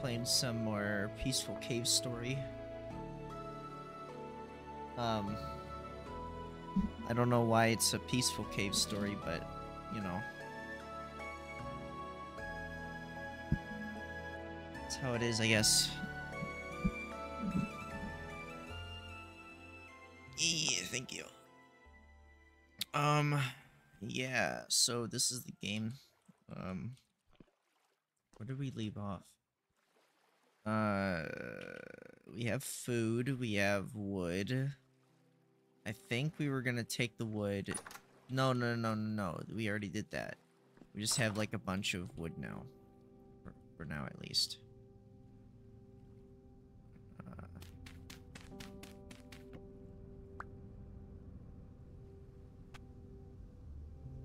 playing some more Peaceful Cave Story. Um, I don't know why it's a Peaceful Cave Story, but, you know. That's how it is, I guess. Yeah, thank you. Um, yeah, so this is the game. Um, where did we leave off? Uh, we have food, we have wood. I think we were gonna take the wood. No, no, no, no, no, we already did that. We just have like a bunch of wood now. For, for now, at least. Uh,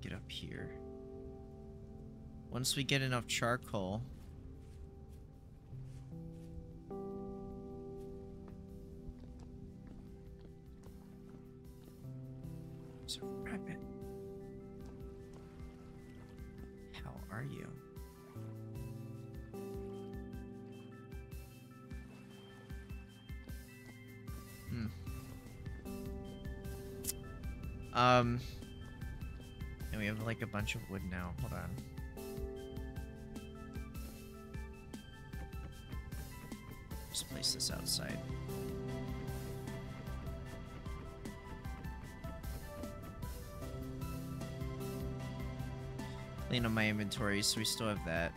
get up here. Once we get enough charcoal. Bunch of wood now. Hold on. Just place this outside. Clean up my inventory, so we still have that.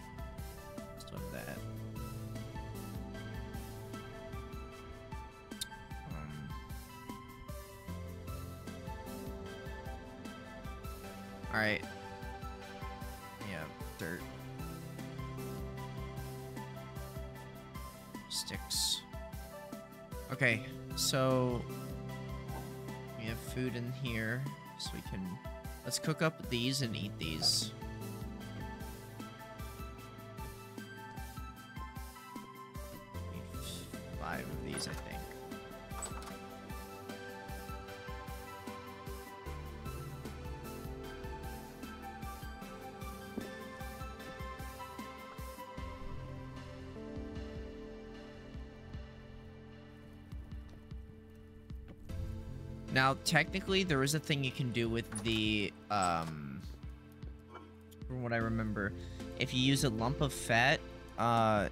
So we have food in here, so we can let's cook up these and eat these. Now, technically, there is a thing you can do with the, um, from what I remember, if you use a lump of fat, uh,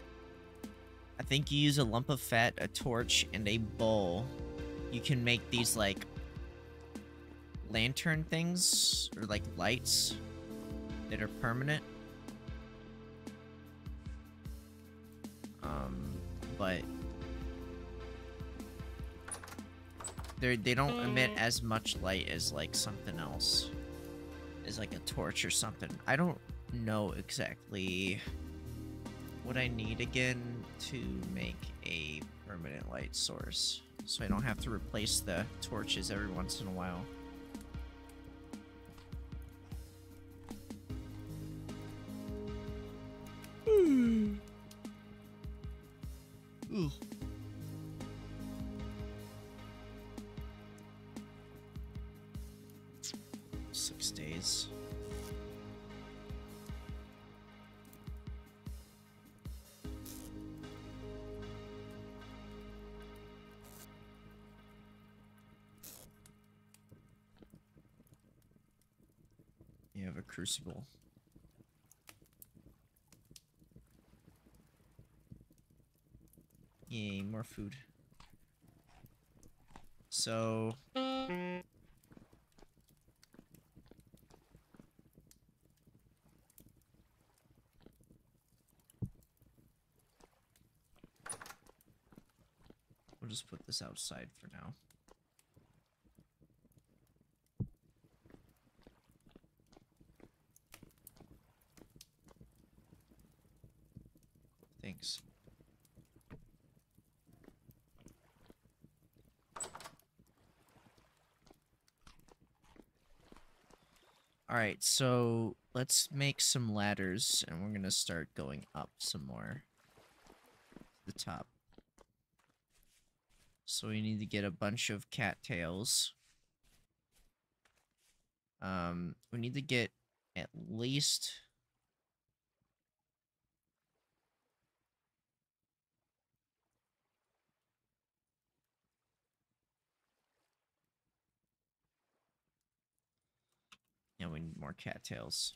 I think you use a lump of fat, a torch, and a bowl, you can make these, like, lantern things, or, like, lights that are permanent. They they don't emit mm. as much light as like something else. As like a torch or something. I don't know exactly what i need again to make a permanent light source. So i don't have to replace the torches every once in a while Crucible. Yay, more food. So, We'll just put this outside for now. Thanks. Alright, so let's make some ladders and we're gonna start going up some more. To the top. So we need to get a bunch of cattails. Um, we need to get at least Yeah, we need more cattails.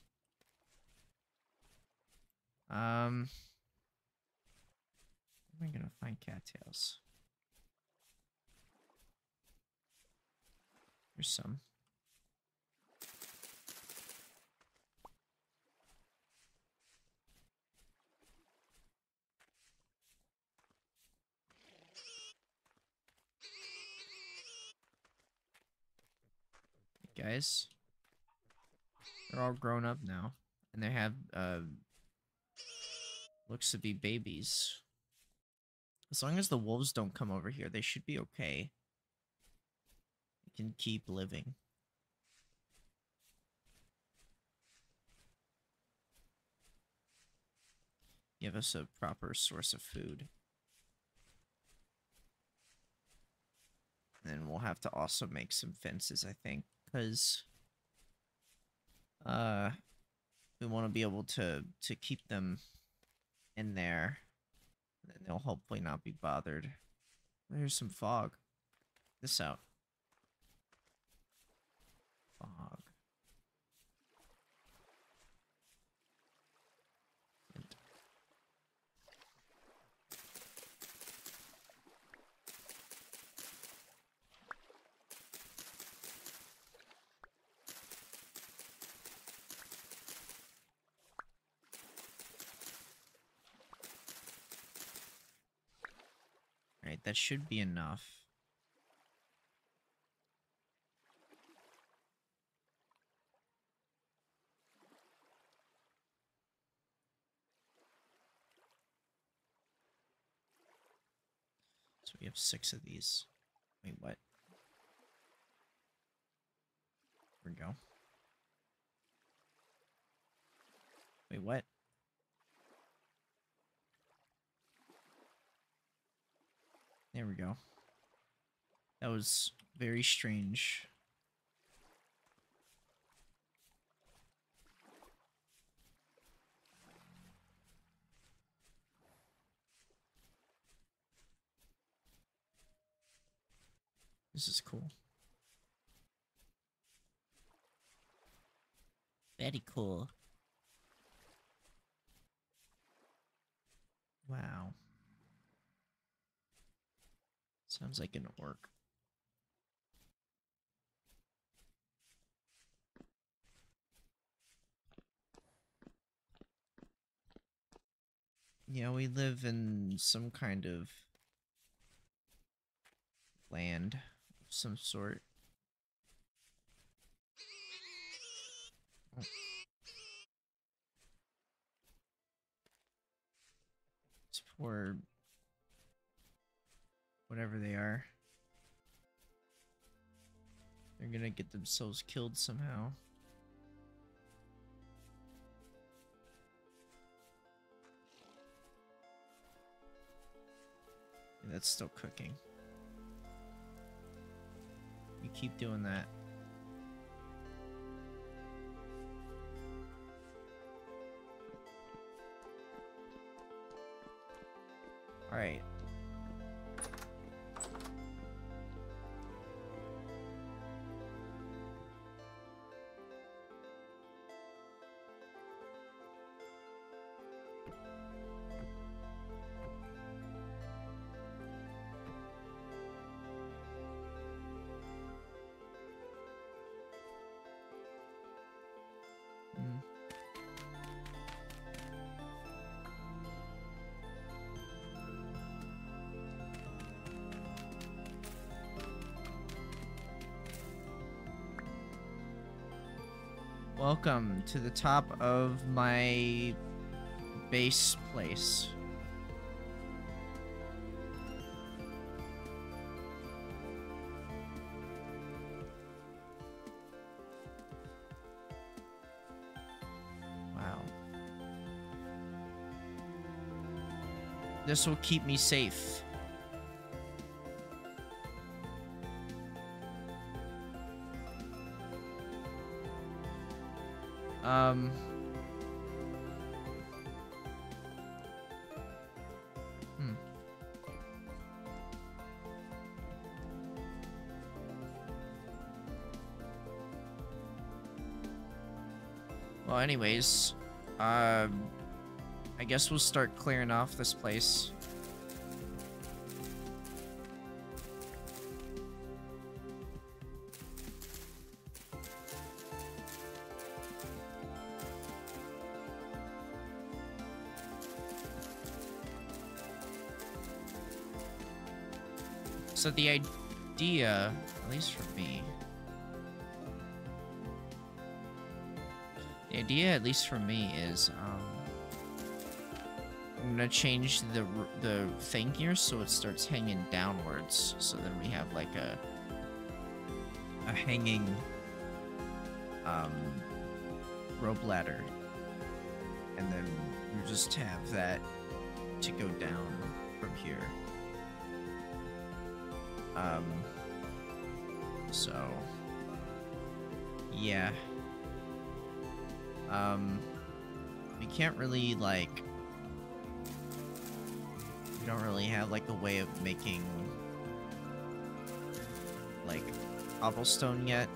Um, where am I gonna find cattails? There's some. Guys. They're all grown up now. And they have, uh, looks to be babies. As long as the wolves don't come over here, they should be okay. They can keep living. Give us a proper source of food. And then we'll have to also make some fences, I think, because uh, we want to be able to to keep them in there, and they'll hopefully not be bothered. There's some fog. This out. Fog. That should be enough. So we have six of these. Wait, what? There we go. Wait, what? There we go. That was very strange. This is cool. Very cool. Wow. Sounds like an orc. Yeah, we live in some kind of land of some sort. Oh. Poor whatever they are. They're gonna get themselves killed somehow. That's still cooking. You keep doing that. Alright. Welcome to the top of my base place. Wow. This will keep me safe. Um... Hmm. Well, anyways, um, I guess we'll start clearing off this place. So the idea, at least for me, the idea, at least for me, is um, I'm gonna change the the thing here so it starts hanging downwards. So then we have like a a hanging um, rope ladder, and then you just have that to go down from here. Um, so, yeah. Um, we can't really, like, we don't really have, like, a way of making, like, cobblestone yet,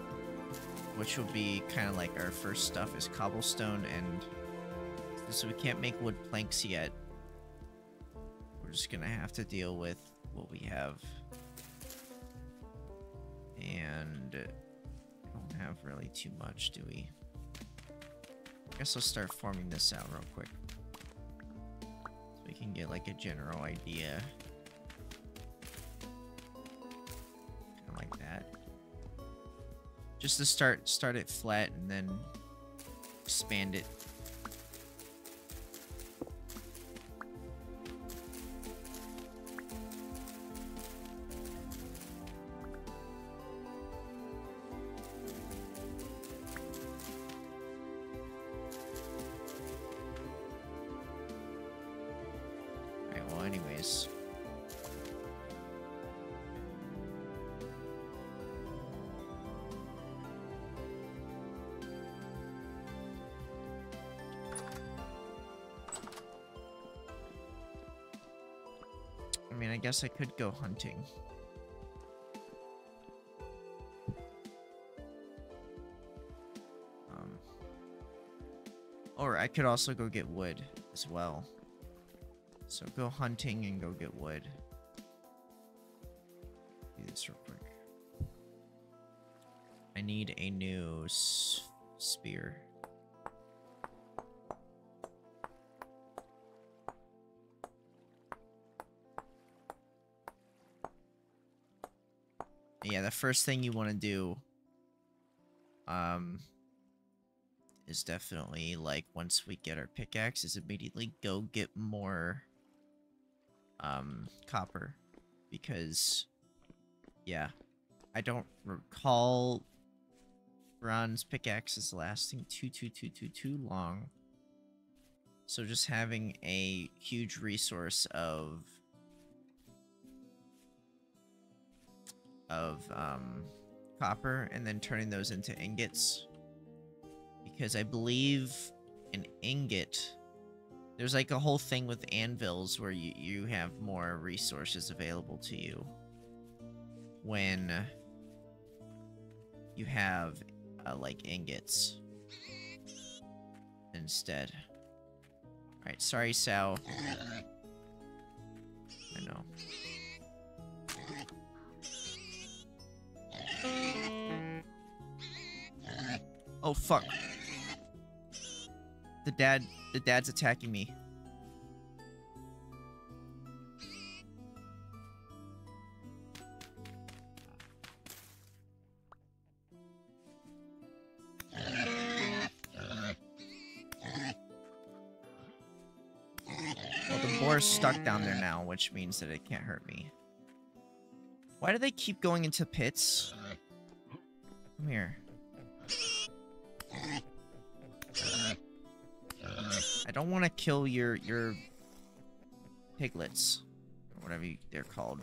which will be kind of like our first stuff is cobblestone, and so we can't make wood planks yet. We're just gonna have to deal with what we have and don't have really too much, do we? I guess I'll start forming this out real quick. So we can get like a general idea. Kind of like that. Just to start, start it flat and then expand it guess I could go hunting. Um, or I could also go get wood as well. So go hunting and go get wood. Do this real quick. I need a new spear. The first thing you want to do um is definitely like once we get our pickaxe is immediately go get more um copper. Because yeah i don't recall bronze pickaxes lasting too too too too too long. So just having a huge resource of of um copper and then turning those into ingots because I believe an ingot there's like a whole thing with anvils where you, you have more resources available to you when you have uh, like ingots instead. Alright, sorry, Sal. I know. Oh, fuck. The dad, the dad's attacking me. stuck down there now, which means that it can't hurt me. Why do they keep going into pits? Come here. I don't want to kill your your piglets or whatever you, they're called.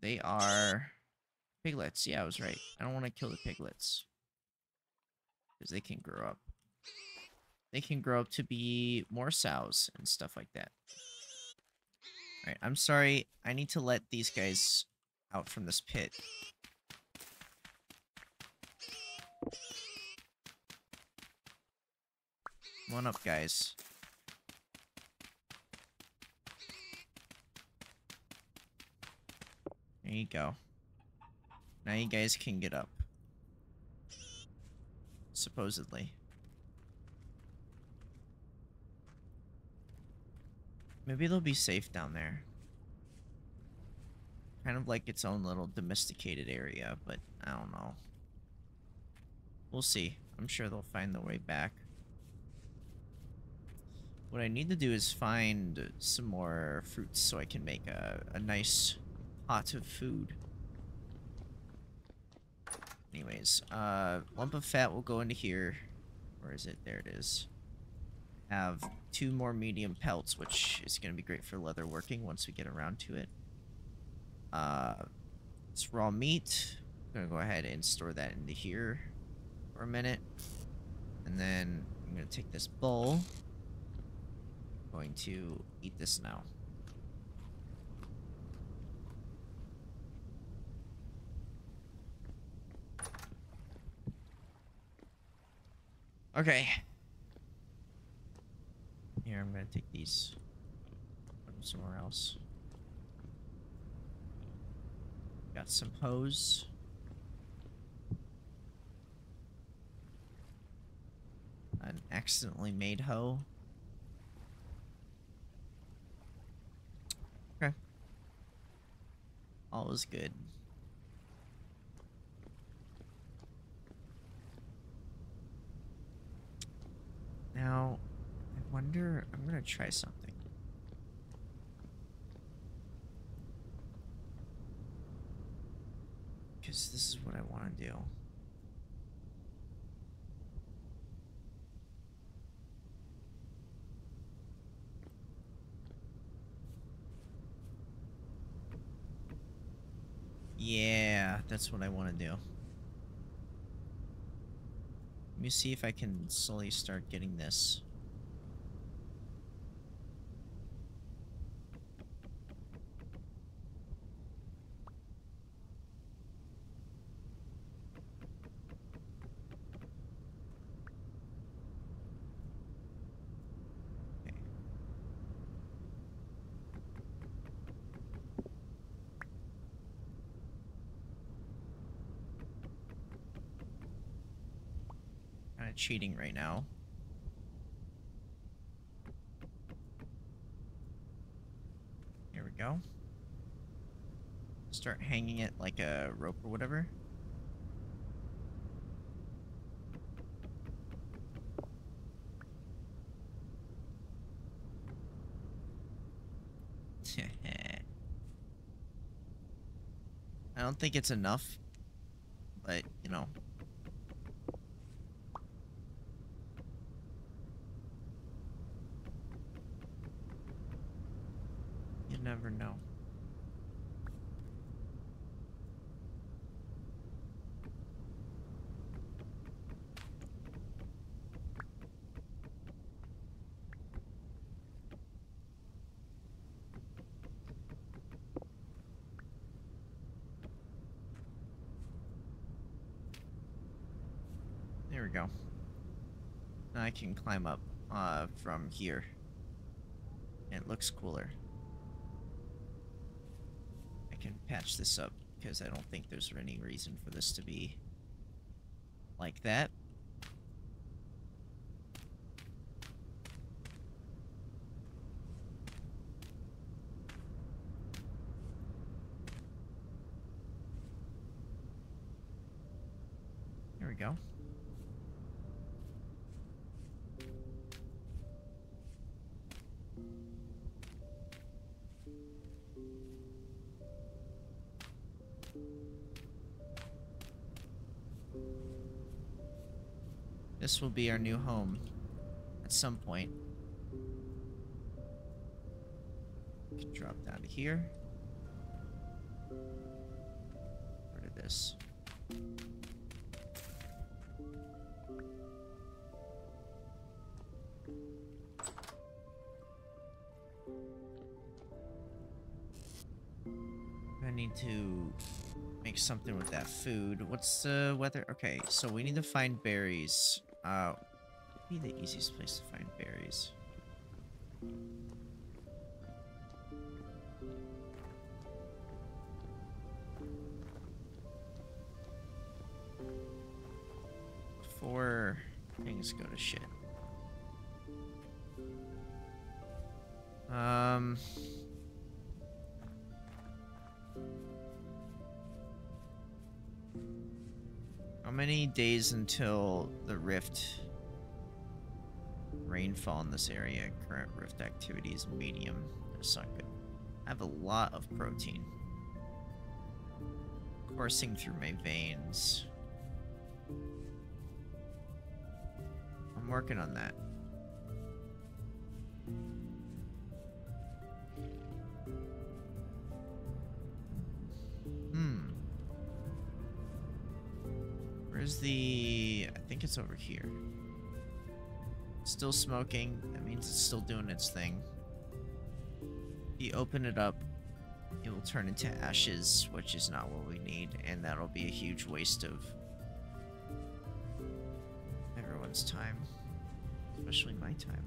They are piglets. Yeah, I was right. I don't want to kill the piglets because they can grow up. They can grow up to be more sows and stuff like that. Alright, I'm sorry. I need to let these guys out from this pit. Come on up, guys. There you go. Now you guys can get up. Supposedly. Maybe they'll be safe down there. Kind of like its own little domesticated area, but I don't know. We'll see. I'm sure they'll find their way back. What I need to do is find some more fruits so I can make a, a nice pot of food. Anyways, uh, lump of fat will go into here. Where is it? There it is. Have two more medium pelts, which is going to be great for leather working once we get around to it. Uh, it's raw meat. I'm going to go ahead and store that into here for a minute. And then I'm going to take this bowl. I'm going to eat this now. Okay. Here, I'm gonna take these. Put them somewhere else. Got some hose. An accidentally made hoe. Okay. All is good. Now, I wonder, I'm gonna try something. Because this is what I want to do. Yeah, that's what I want to do. Let me see if I can slowly start getting this. Cheating right now. Here we go. Start hanging it like a rope or whatever. I don't think it's enough, but, you know, never know. There we go. Now I can climb up uh, from here. It looks cooler I can patch this up because I don't think there's any reason for this to be like that. There we go. This will be our new home at some point. Drop down to here. Did this? I need to make something with that food. What's the weather? Okay, so we need to find berries. Uh, be the easiest place to find berries. Before things go to shit. Um... many days until the rift rainfall in this area? Current rift activity is medium. That's not good. I have a lot of protein coursing through my veins. I'm working on that. Where's the... I think it's over here. Still smoking. That means it's still doing its thing. If you open it up, it will turn into ashes, which is not what we need, and that'll be a huge waste of everyone's time. Especially my time.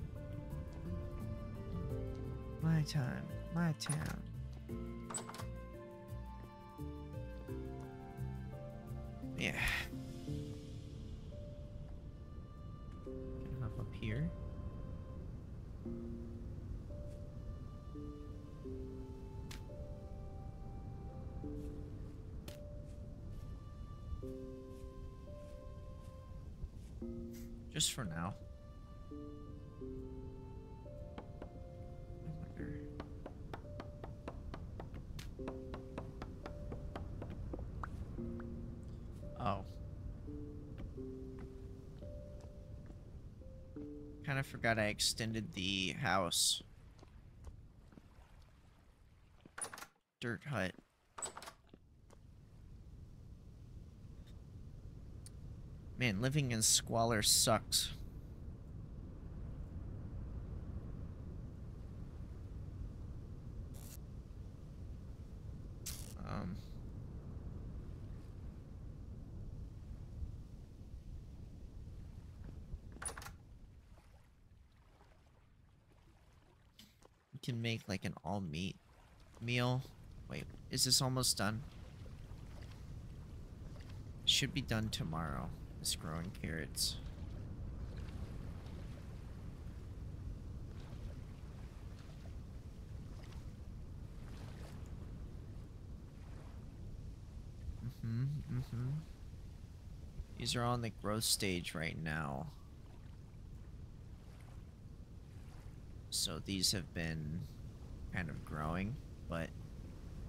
My time. My town. Yeah. Here. Forgot I extended the house. Dirt hut. Man, living in squalor sucks. Um... You can make like an all meat meal. Wait, is this almost done? Should be done tomorrow. This growing carrots. Mm-hmm, mm-hmm. These are on the growth stage right now. So these have been kind of growing, but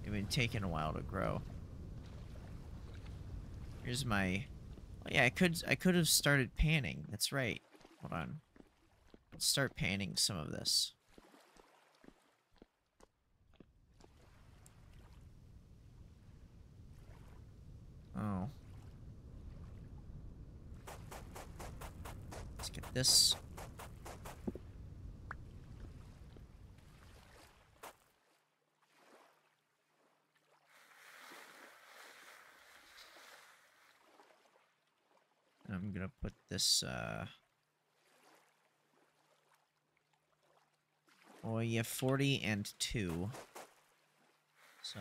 they've been taking a while to grow. Here's my... Oh yeah, I could I could have started panning. That's right. Hold on. Let's start panning some of this. Oh. Let's get this. I'm gonna put this, uh... Oh, yeah, 40 and 2. So...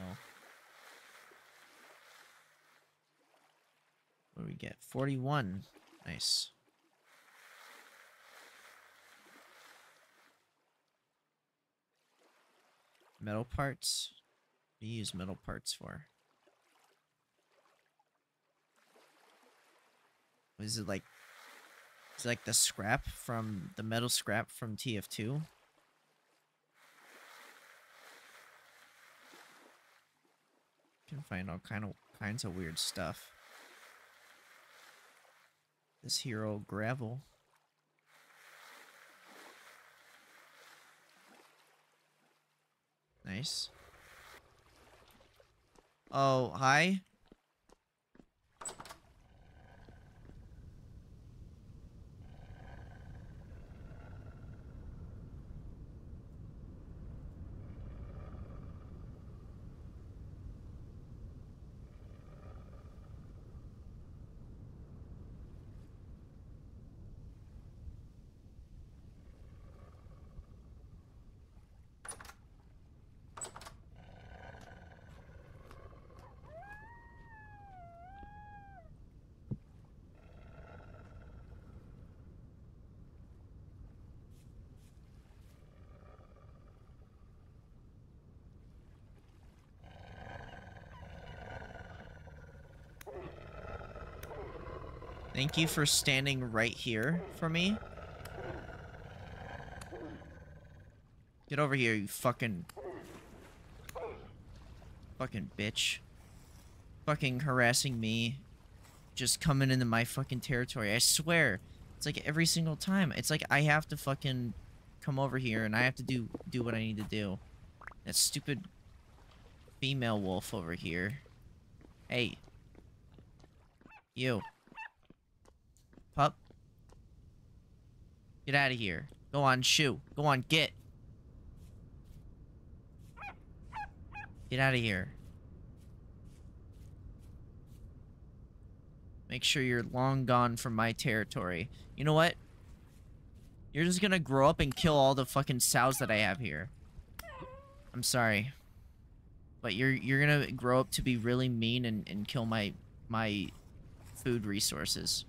What do we get? 41. Nice. Metal parts? What do you use metal parts for? Is it like... Is it like the scrap from... The metal scrap from TF2? You Can find all kind of kinds of weird stuff. this hero gravel. Nice. Oh, hi. Thank you for standing right here for me. Get over here, you fucking... Fucking bitch. Fucking harassing me. Just coming into my fucking territory. I swear. It's like every single time. It's like I have to fucking come over here and I have to do do what I need to do. That stupid female wolf over here. Hey. You. Get out of here. Go on, shoo. Go on, get. Get out of here. Make sure you're long gone from my territory. You know what? You're just gonna grow up and kill all the fucking sows that I have here. I'm sorry. But you're you're gonna grow up to be really mean and, and kill my my food resources.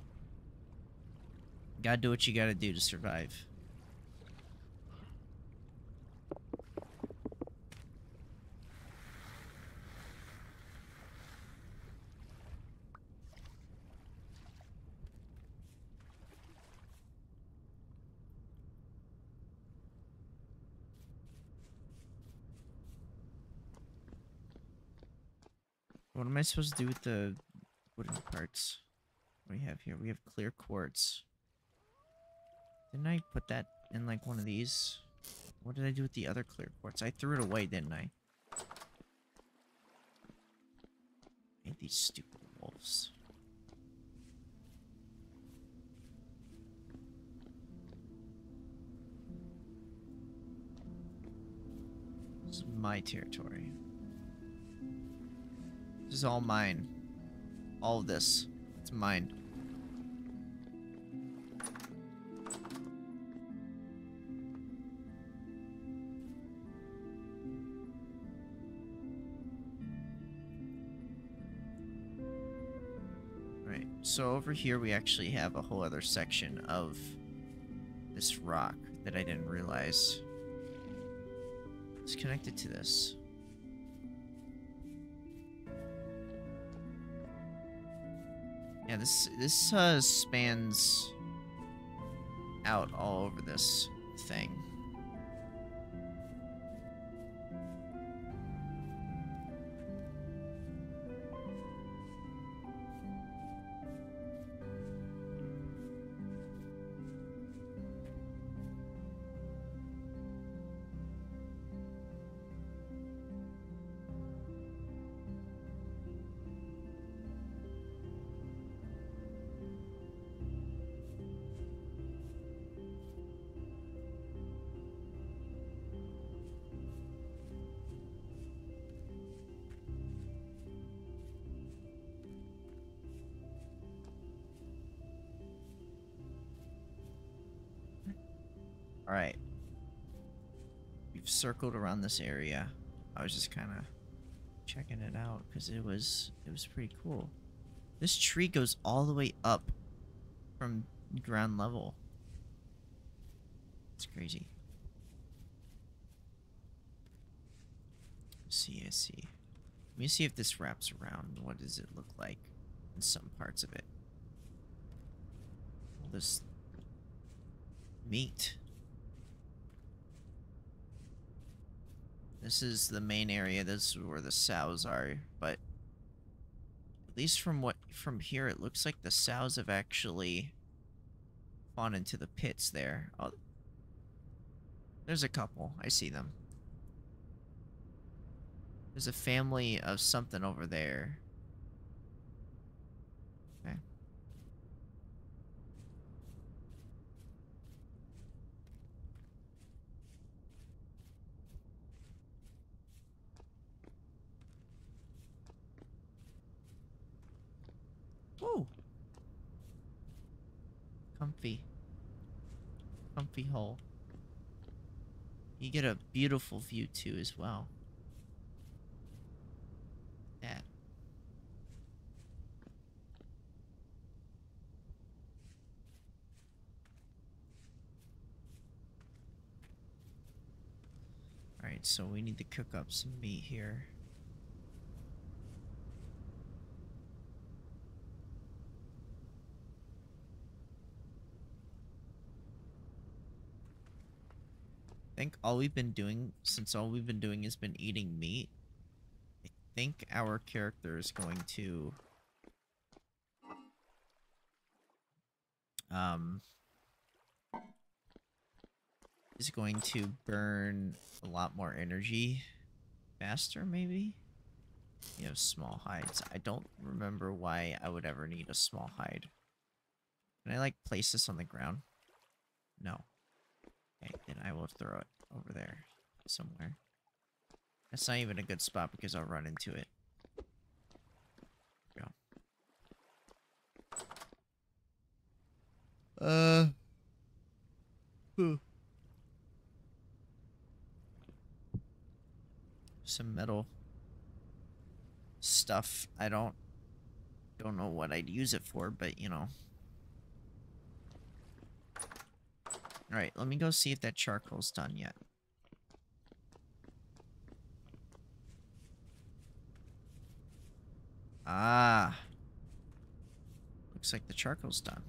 Gotta do what you gotta do to survive. What am I supposed to do with the wooden parts? We have here? We have clear quartz. Didn't I put that in like one of these? What did I do with the other clear quartz? I threw it away, didn't I? Hate these stupid wolves. This is my territory. This is all mine. All of this. It's mine. So over here we actually have a whole other section of this rock that I didn't realize. It's connected to this. Yeah, this this uh, spans out all over this thing. Circled around this area. I was just kind of checking it out because it was it was pretty cool. This tree goes all the way up from ground level. It's crazy. Let's see, I see. Let me see if this wraps around. What does it look like in some parts of it? All this meat. This is the main area. This is where the sows are, but at least from what from here, it looks like the sows have actually spawn into the pits there. Oh, there's a couple. I see them. There's a family of something over there. Okay. Woo! Comfy. Comfy hole. You get a beautiful view too as well. That. Alright, so we need to cook up some meat here. Think all we've been doing, since all we've been doing has been eating meat, I think our character is going to... Um... Is going to burn a lot more energy faster, maybe? You have small hides. I don't remember why I would ever need a small hide. Can I, like, place this on the ground? No. Okay, then I will throw it over there somewhere. That's not even a good spot because I'll run into it. Go. Uh. Some metal stuff. I don't don't know what I'd use it for, but you know. Alright, let me go see if that charcoal's done yet. Ah. Looks like the charcoal's done.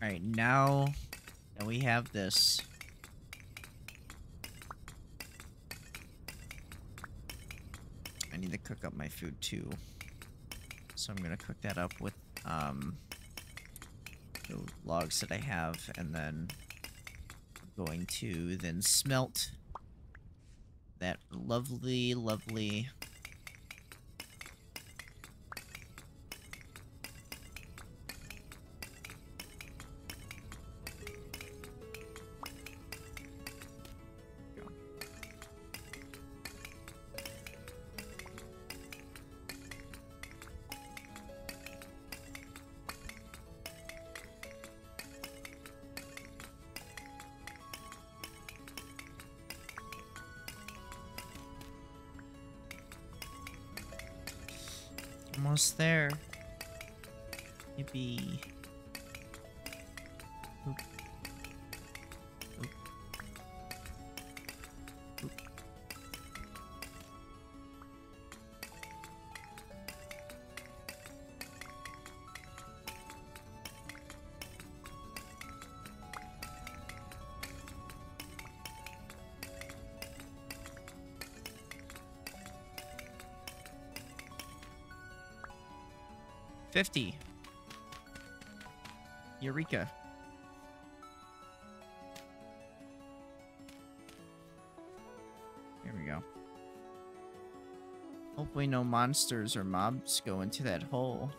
'Alright, now that we have this... I need to cook up my food too. So I'm gonna cook that up with, um... The logs that I have, and then... I'm going to then smelt that lovely, lovely 50. Eureka. Here we go. Hopefully no monsters or mobs go into that hole.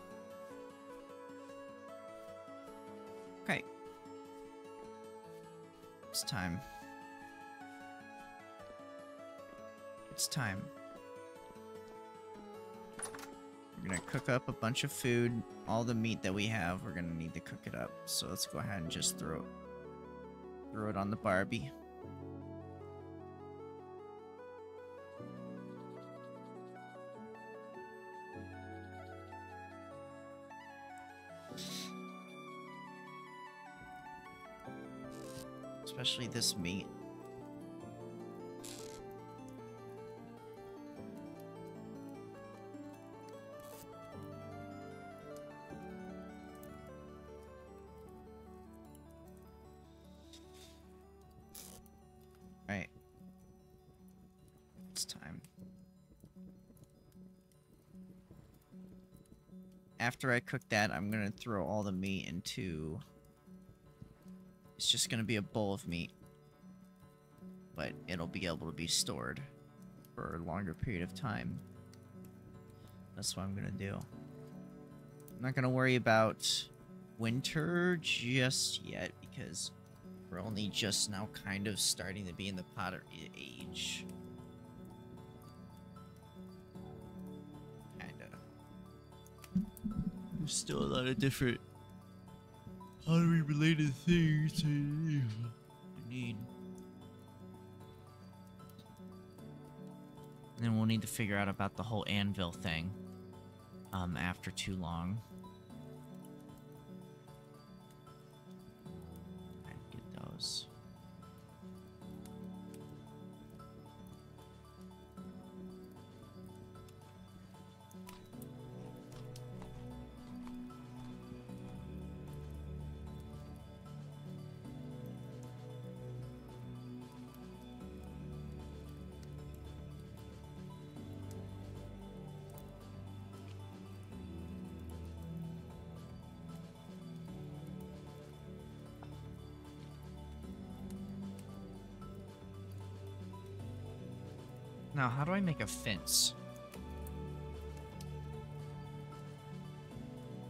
Cook up a bunch of food. All the meat that we have, we're gonna need to cook it up. So let's go ahead and just throw throw it on the Barbie. Especially this meat. After I cook that, I'm gonna throw all the meat into... It's just gonna be a bowl of meat. But it'll be able to be stored for a longer period of time. That's what I'm gonna do. I'm not gonna worry about winter just yet because we're only just now kind of starting to be in the pottery age. There's still a lot of different pottery related things to need. And then we'll need to figure out about the whole anvil thing um, after too long. Make a fence?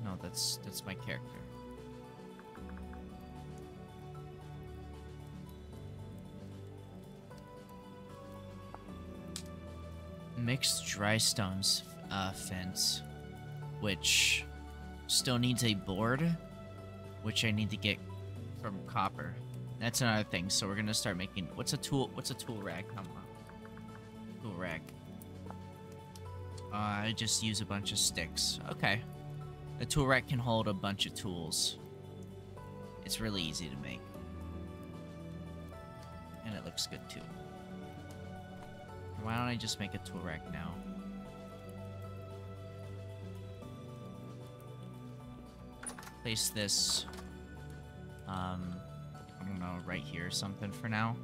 No, that's that's my character. Mixed dry stones uh, fence, which still needs a board, which I need to get from copper. That's another thing. So we're gonna start making. What's a tool? What's a tool rag? Come on. Tool rag. Uh, I just use a bunch of sticks. Okay. A tool rack can hold a bunch of tools. It's really easy to make. And it looks good too. Why don't I just make a tool rack now? Place this, um, I don't know, right here or something for now.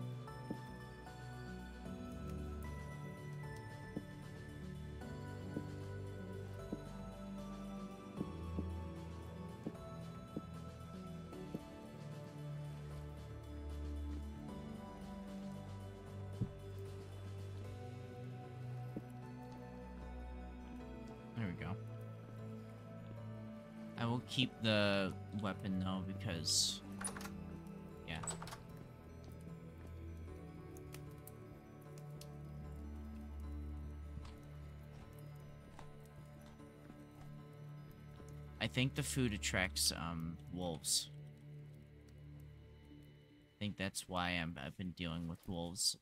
The weapon though because yeah. I think the food attracts um wolves. I think that's why I'm I've been dealing with wolves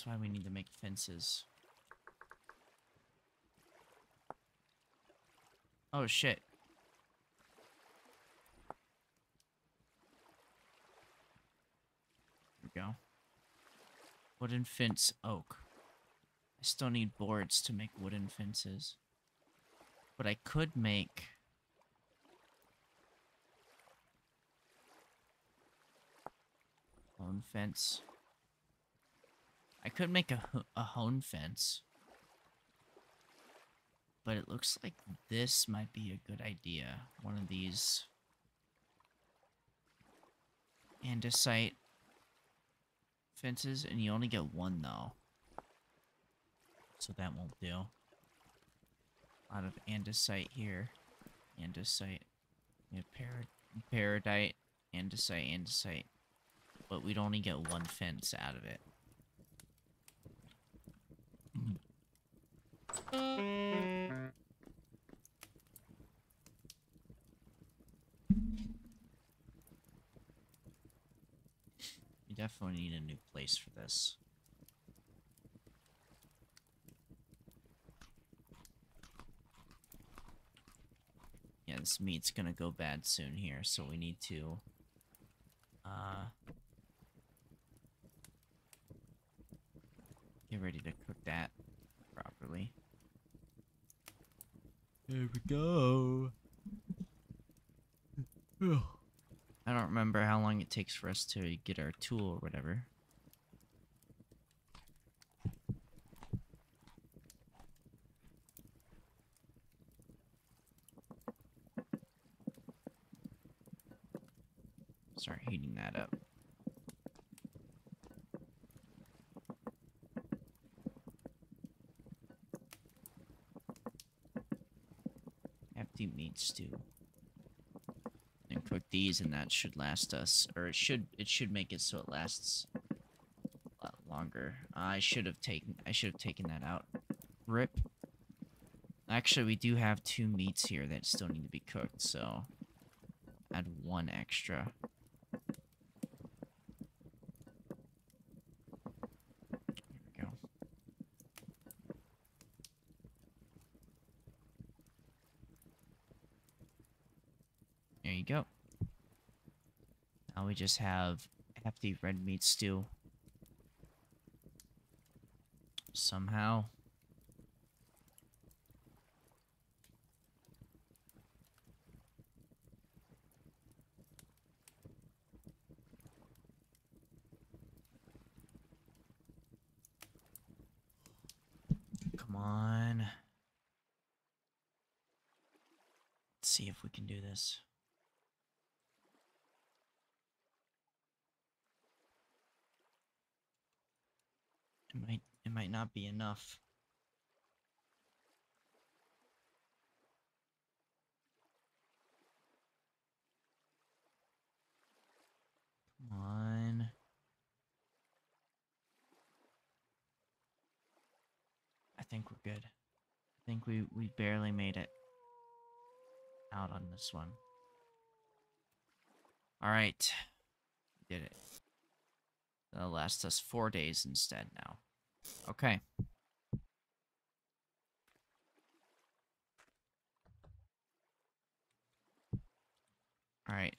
That's why we need to make fences. Oh shit. There we go. Wooden fence oak. I still need boards to make wooden fences. But I could make... Bone fence. I could make a, a hone fence. But it looks like this might be a good idea. One of these andesite fences, and you only get one though. So that won't do. A lot of andesite here. Andesite. Par paradite, andesite, andesite. But we'd only get one fence out of it. We definitely need a new place for this. Yeah, this meat's gonna go bad soon here, so we need to uh get ready to cook that properly. There we go. I don't remember how long it takes for us to get our tool or whatever. Start heating that up. Empty meat stew. And cook these and that should last us or it should it should make it so it lasts a lot longer. I should have taken I should have taken that out. Rip. Actually, we do have two meats here that still need to be cooked, so add one extra. There we go. There you go. Now we just have hefty red meat stew. Somehow. Come on. Let's see if we can do this. It might it might not be enough. Come on. I think we're good. I think we we barely made it out on this one. All right. Did it. That'll last us four days instead now. Okay. All right.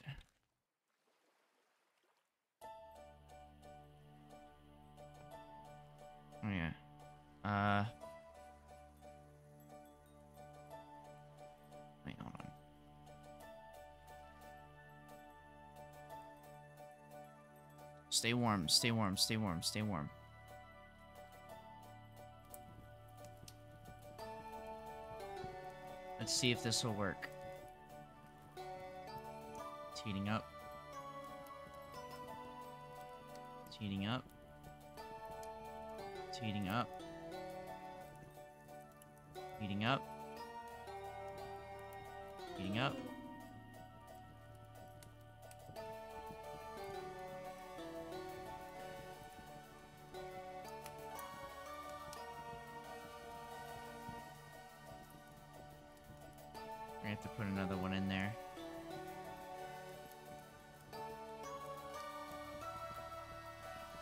Oh yeah. Uh. Wait, hold on. Stay warm, stay warm, stay warm, stay warm. Let's see if this will work. Heating up. Heating up. Heating up. Heating up. Heating up.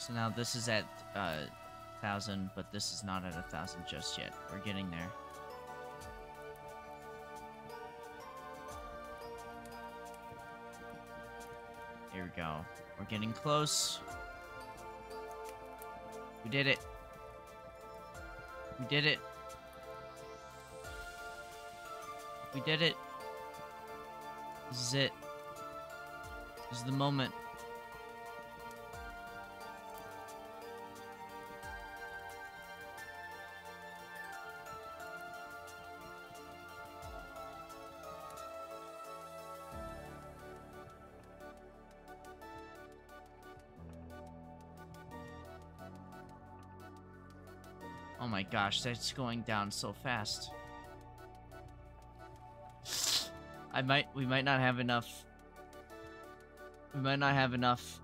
So now this is at uh, thousand, but this is not at a thousand just yet. We're getting there. Here we go. We're getting close. We did it. We did it. We did it. This is it. This is the moment. Oh my gosh, that's going down so fast. I might we might not have enough. We might not have enough.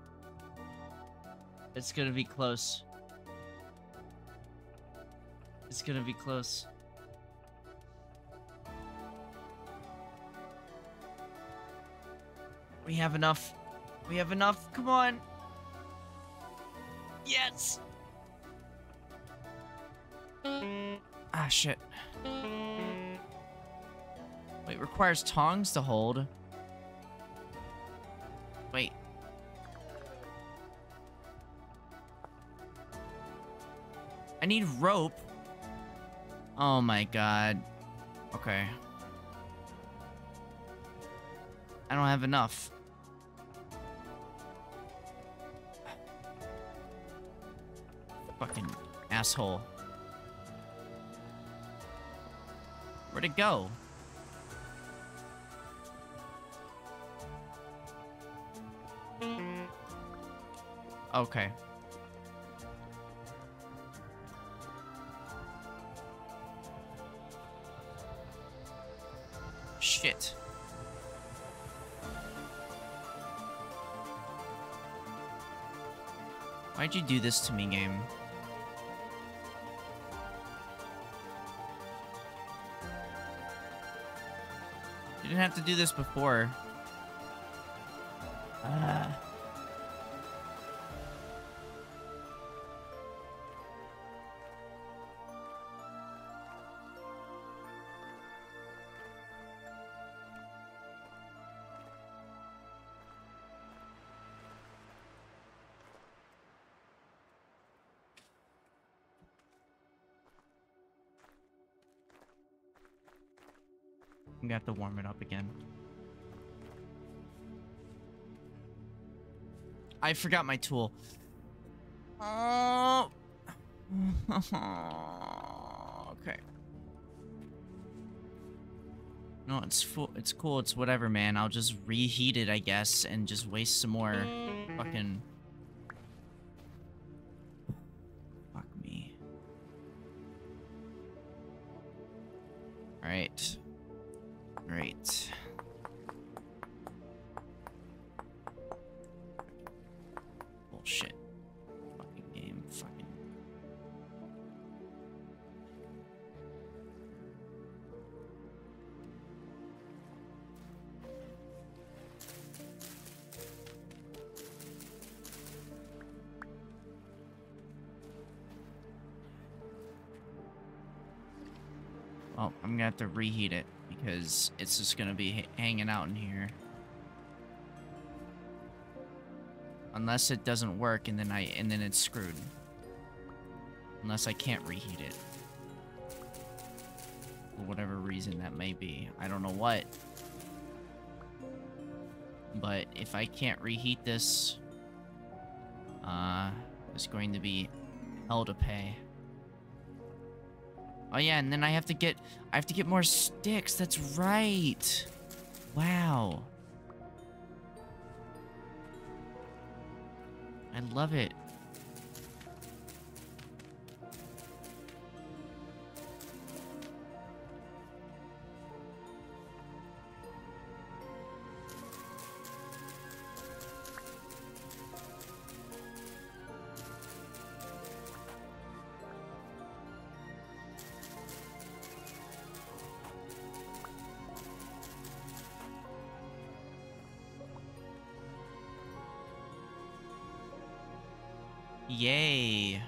It's gonna be close. It's gonna be close. We have enough. We have enough. Come on. Yes. Ah, shit. Wait, requires tongs to hold. Wait. I need rope. Oh my god. Okay. I don't have enough. Fucking asshole. It go? Okay. Shit. Why'd you do this to me, game? Have to do this before. Ah. I forgot my tool. Oh. okay. No, it's. It's cool. It's whatever, man. I'll just reheat it, I guess, and just waste some more fucking. It's just gonna be hanging out in here. Unless it doesn't work and then I and then it's screwed. Unless I can't reheat it. For whatever reason that may be. I don't know what. But if I can't reheat this, uh, it's going to be hell to pay. Oh yeah, and then I have to get I have to get more sticks. That's right. Wow. I love it. Yay.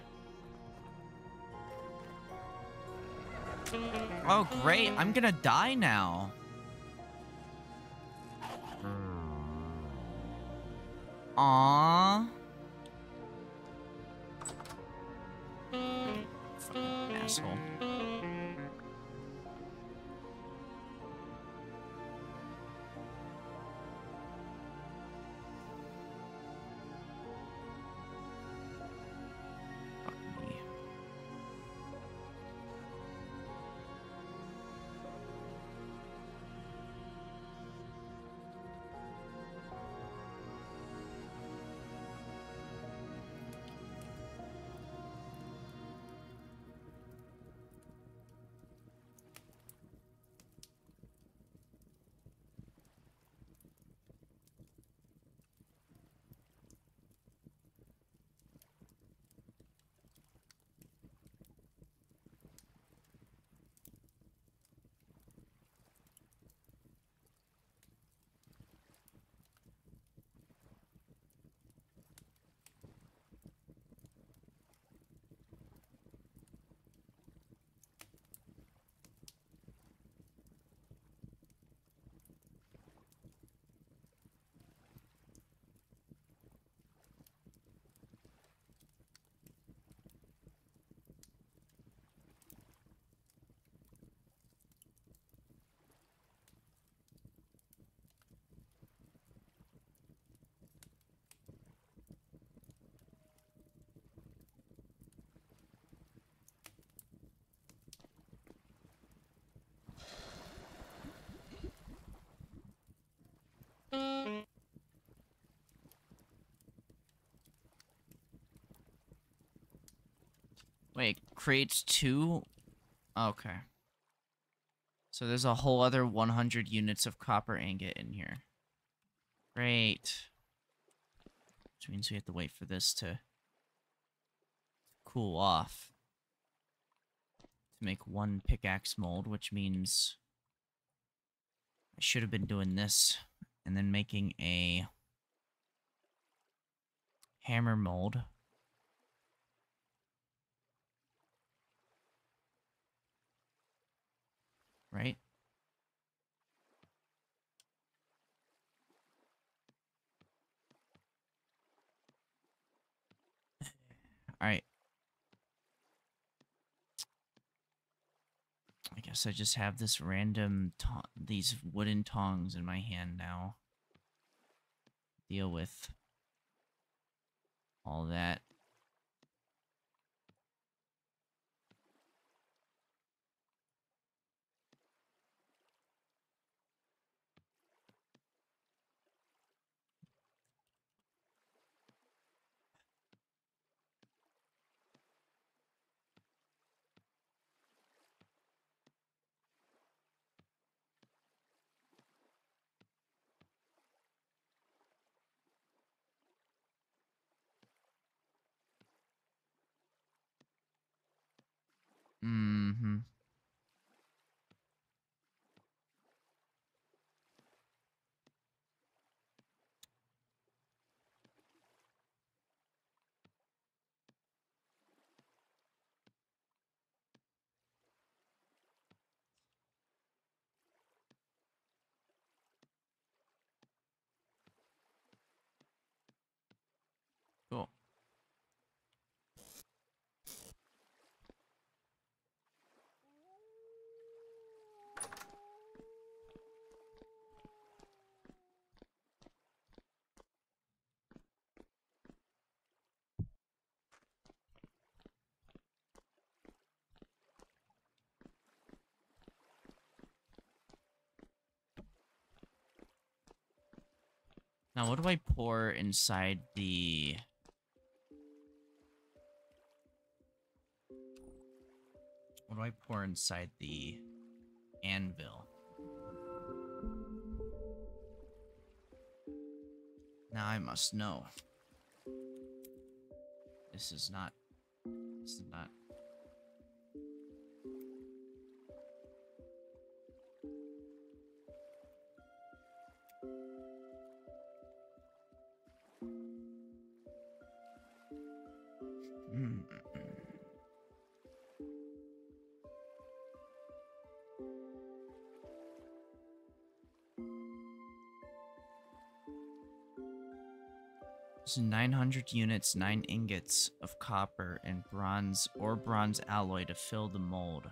Oh, great. I'm gonna die now. Aww. Creates two. Okay. So there's a whole other 100 units of copper ingot in here. Great. Which means we have to wait for this to cool off. To make one pickaxe mold, which means I should have been doing this and then making a hammer mold. Right? Alright. I guess I just have this random these wooden tongs in my hand now. Deal with all that. Mm-hmm. Cool. Now, what do I pour inside the... What do I pour inside the anvil? Now I must know. This is not... This is not... 900 units, 9 ingots of copper and bronze or bronze alloy to fill the mold.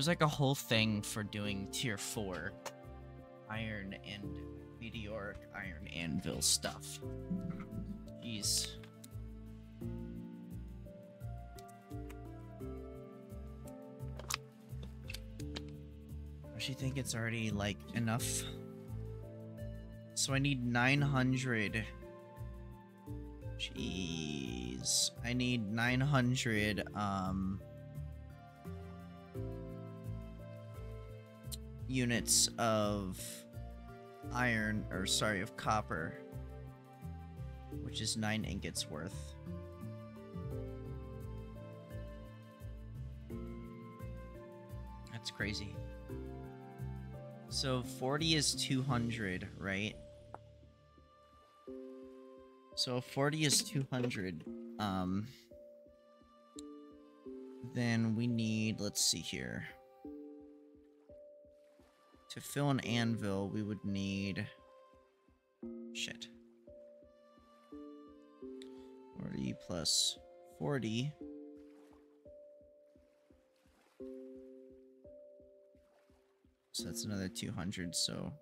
There's like a whole thing for doing tier 4 iron and meteoric iron anvil stuff. Jeez. Does she think it's already like enough? So I need 900. Jeez. I need 900 um units of iron or sorry of copper which is 9 ingots worth. That's crazy. So 40 is 200, right? So if 40 is 200. Um then we need, let's see here. To fill an anvil, we would need shit. 40 plus 40. So that's another 200, so...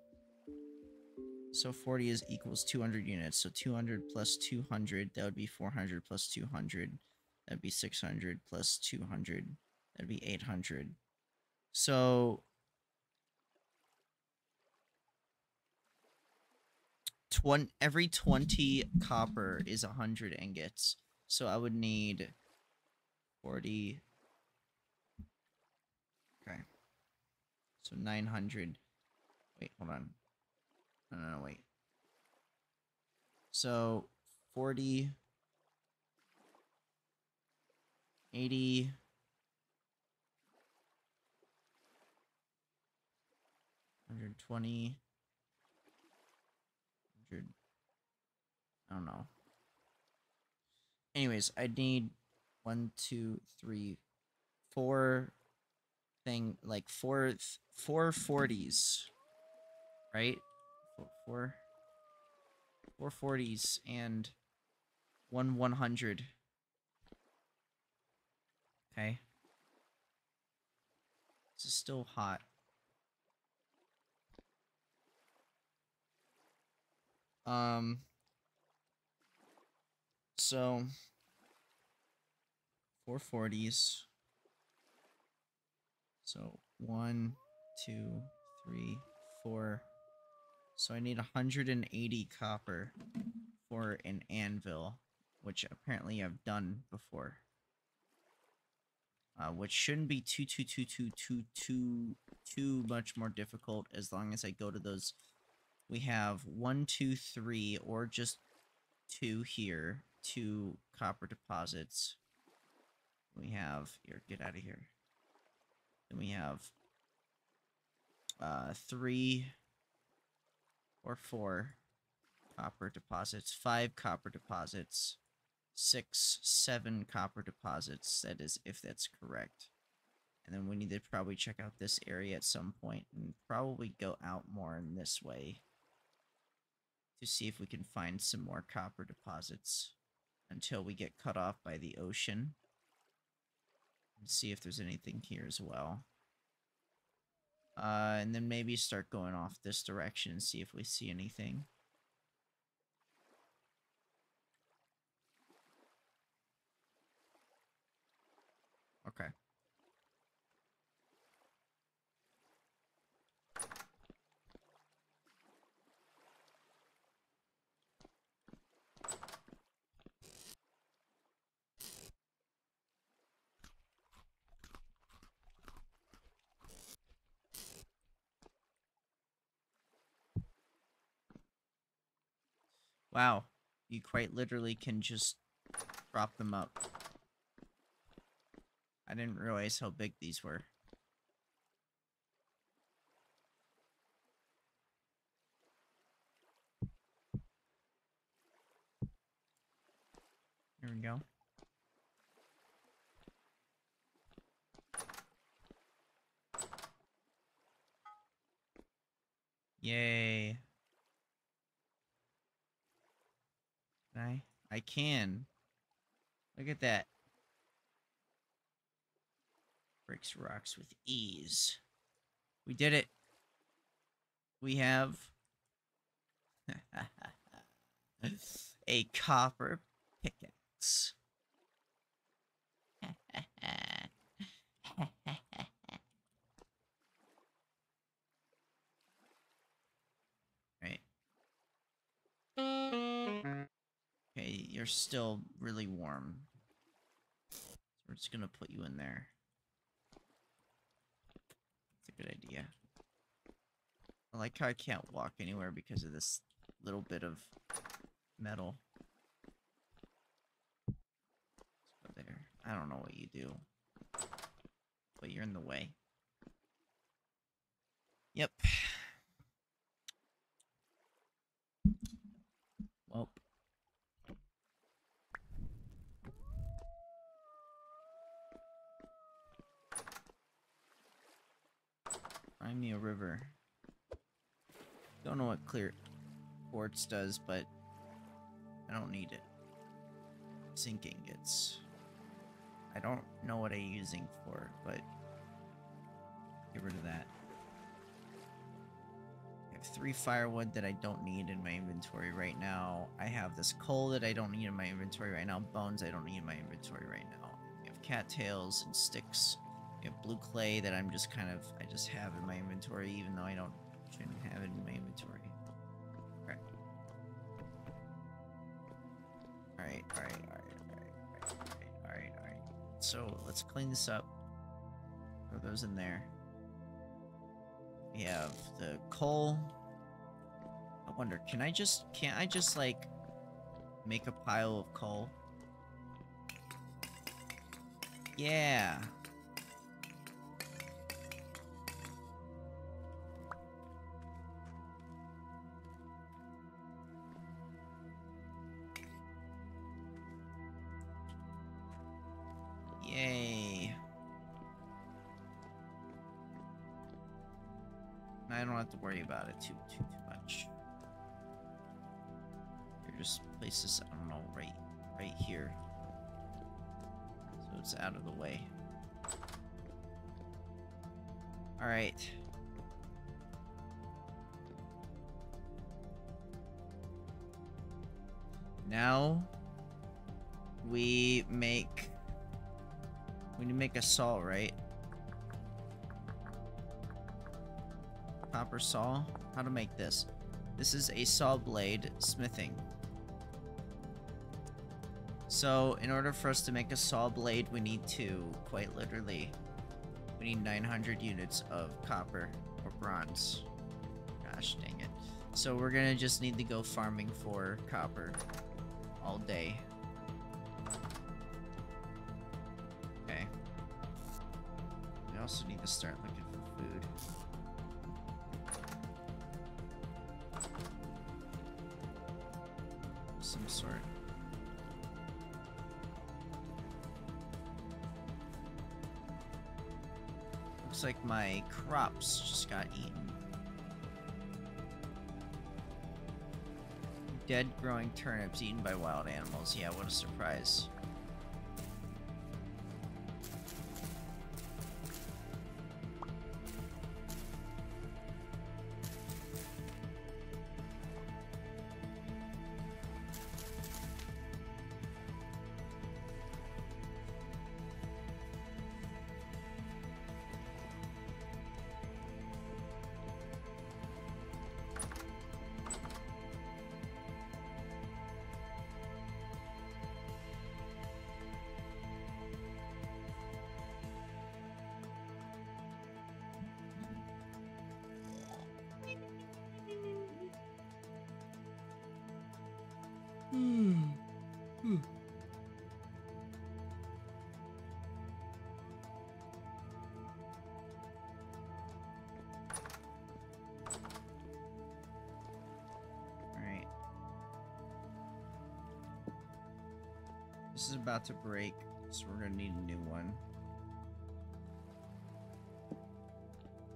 So 40 is equals 200 units, so 200 plus 200, that would be 400 plus 200. That'd be 600 plus 200, that'd be 800. So... Twen every 20 copper is 100 ingots. So I would need 40. Okay. So 900. Wait, hold on. No, no, no, wait. So 40. 80. Hundred twenty. Hundred. I don't know. Anyways, I need one, two, three, four thing like four four forties, right? Four four forties and one one hundred. Okay. This is still hot. Um. So. Four forties. So one, two, three, four. So I need 180 copper for an anvil, which apparently I've done before. Uh, which shouldn't be too too too too too too too much more difficult as long as I go to those. We have one, two, three, or just two here, two copper deposits. We have here, get out of here. Then we have uh, three or four copper deposits, five copper deposits, six, seven copper deposits. That is, if that's correct. And then we need to probably check out this area at some point and probably go out more in this way to see if we can find some more copper deposits until we get cut off by the ocean and see if there's anything here as well. Uh, and then maybe start going off this direction and see if we see anything. Okay. Wow, you quite literally can just drop them up. I didn't realize how big these were. Here we go. Yay. I can. Look at that. Breaks rocks with ease. We did it. We have a copper pickaxe. right. Okay, you're still really warm. So we're just gonna put you in there. It's a good idea. I like how I can't walk anywhere because of this little bit of metal. There. I don't know what you do. But you're in the way. Yep. Well. Find me a river. Don't know what clear quartz does, but I don't need it. zinc ingots. I don't know what I'm using for, but get rid of that. I have three firewood that I don't need in my inventory right now. I have this coal that I don't need in my inventory right now. Bones I don't need in my inventory right now. I have cattails and sticks. I have blue clay that I'm just kind of, I just have in my inventory even though I don't, shouldn't have it in my inventory. Alright, alright, alright, alright, alright, alright, alright. So, let's clean this up. Throw those in there. We have the coal. I wonder, can I just, can't I just, like, make a pile of coal? Yeah. Have to worry about it too too too much. Here, just place this, I don't know, right right here. So it's out of the way. Alright. Now we make we need to make a saw, right? Saw. How to make this? This is a saw blade smithing. So, in order for us to make a saw blade, we need to, quite literally, we need 900 units of copper or bronze. Gosh dang it. So we're gonna just need to go farming for copper all day. Okay. We also need to start looking crops just got eaten. Dead growing turnips eaten by wild animals. Yeah, what a surprise. About to break, so we're gonna need a new one.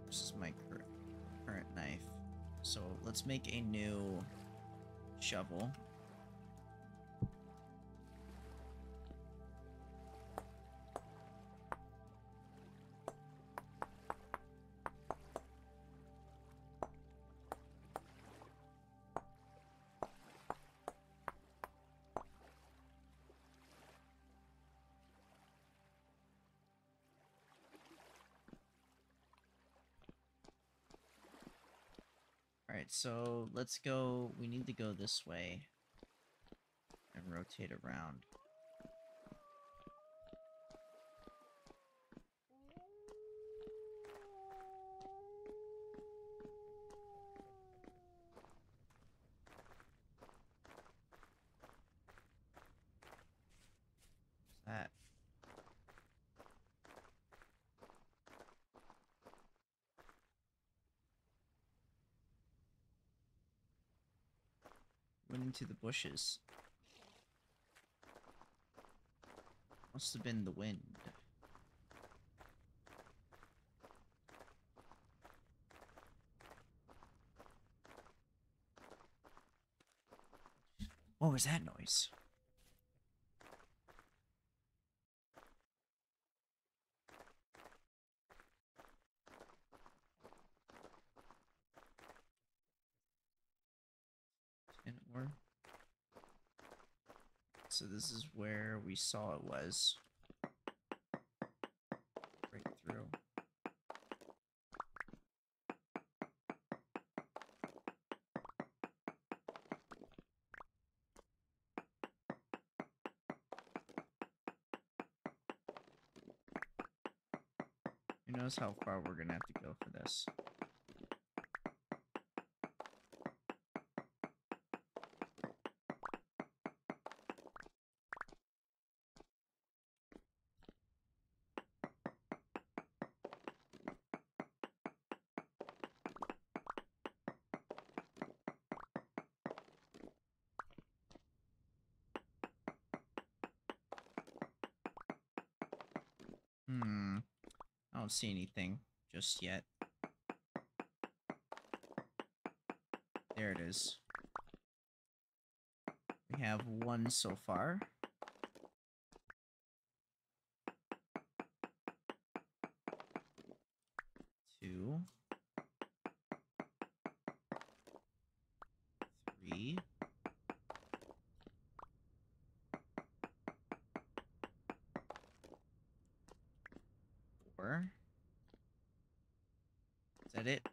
This is my current knife. So let's make a new shovel. So let's go. We need to go this way and rotate around. What's that? Went into the bushes. Must have been the wind. What was that noise? so this is where we saw it was. Right through. Who knows how far we're gonna have to go for this? Just yet. There it is. We have one so far. Two. Three. Four. Is that it?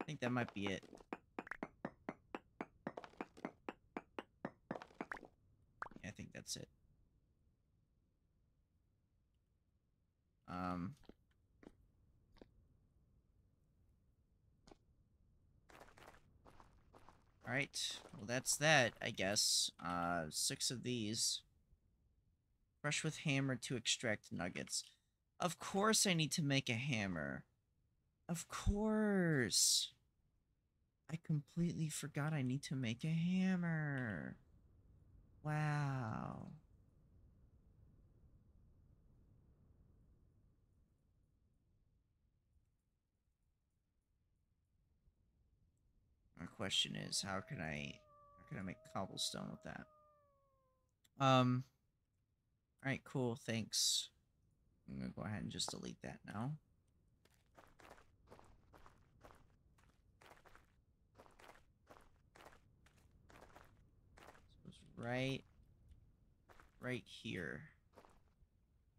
I think that might be it. Yeah, I think that's it. Um. Alright, well that's that, I guess. Uh, six of these. Brush with hammer to extract nuggets. Of course I need to make a hammer. Of course. I completely forgot I need to make a hammer. Wow. My question is, how can I, how can I make cobblestone with that? Um. All right, cool. Thanks. I'm gonna go ahead and just delete that now. So it's right, right here.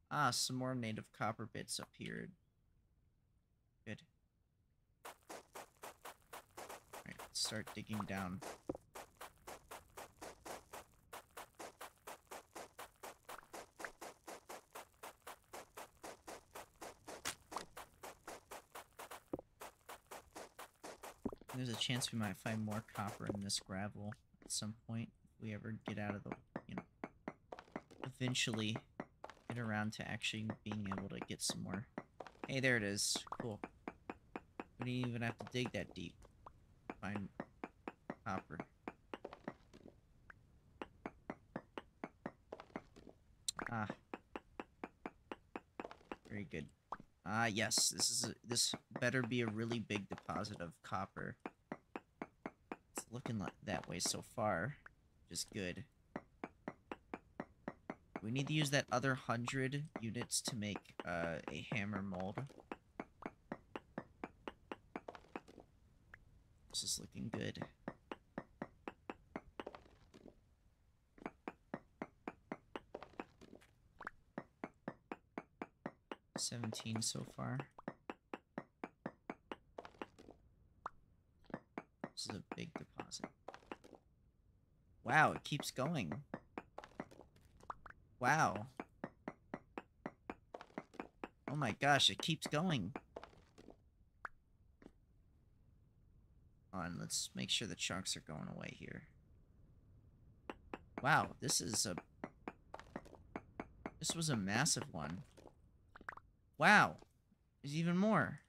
Ah, some more native copper bits appeared. Good. Alright, let's start digging down. There's a chance we might find more copper in this gravel at some point we ever get out of the, you know, eventually get around to actually being able to get some more. Hey, there it is. Cool. We didn't even have to dig that deep. Find copper. Ah. Very good. Ah, yes. This is a, this better be a really big deposit of copper. It's looking like that way so far, is good. We need to use that other hundred units to make uh, a hammer mold. This is looking good. Seventeen so far. Wow, it keeps going. Wow. Oh my gosh, it keeps going. On, let's make sure the chunks are going away here. Wow, this is a... This was a massive one. Wow. There's even more.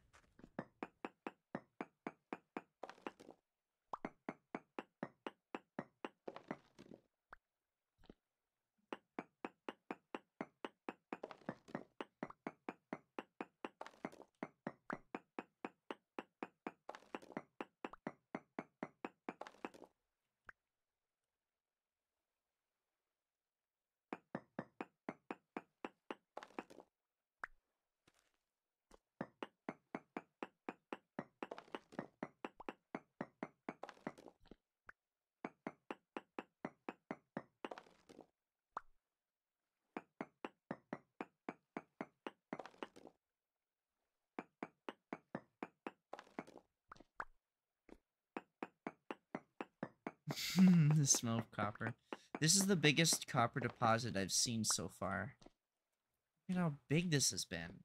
This is the biggest copper deposit I've seen so far. Look at how big this has been.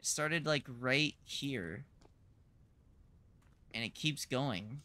It started like right here. And it keeps going.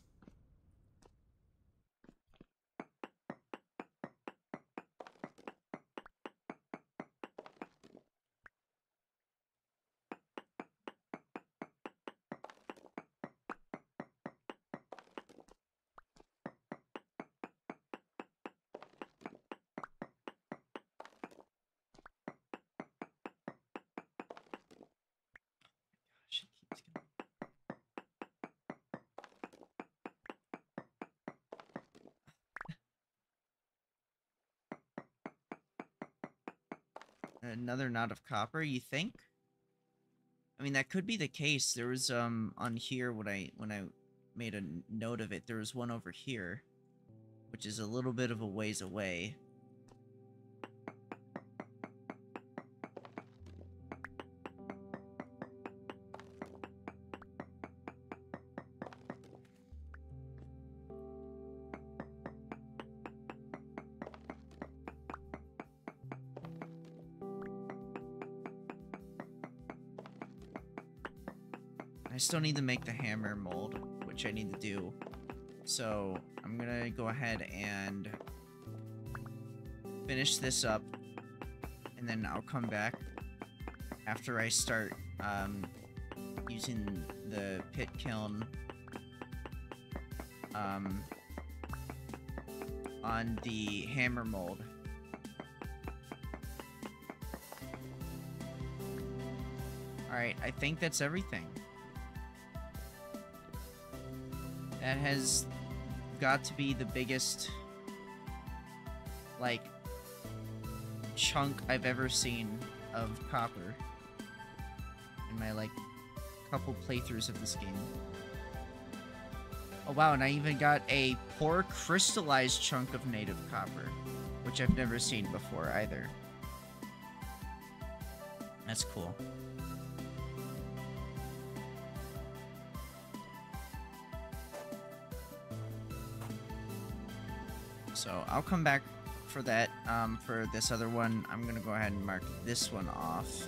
Knot of copper, you think? I mean, that could be the case. There was um on here when I when I made a note of it, there was one over here, which is a little bit of a ways away. Still need to make the hammer mold, which I need to do. So I'm gonna go ahead and finish this up, and then I'll come back after I start um, using the pit kiln um, on the hammer mold. Alright, I think that's everything. That has got to be the biggest, like, chunk I've ever seen of copper in my, like, couple playthroughs of this game. Oh wow, and I even got a poor crystallized chunk of native copper, which I've never seen before either. That's cool. So I'll come back for that. Um, for this other one, I'm gonna go ahead and mark this one off.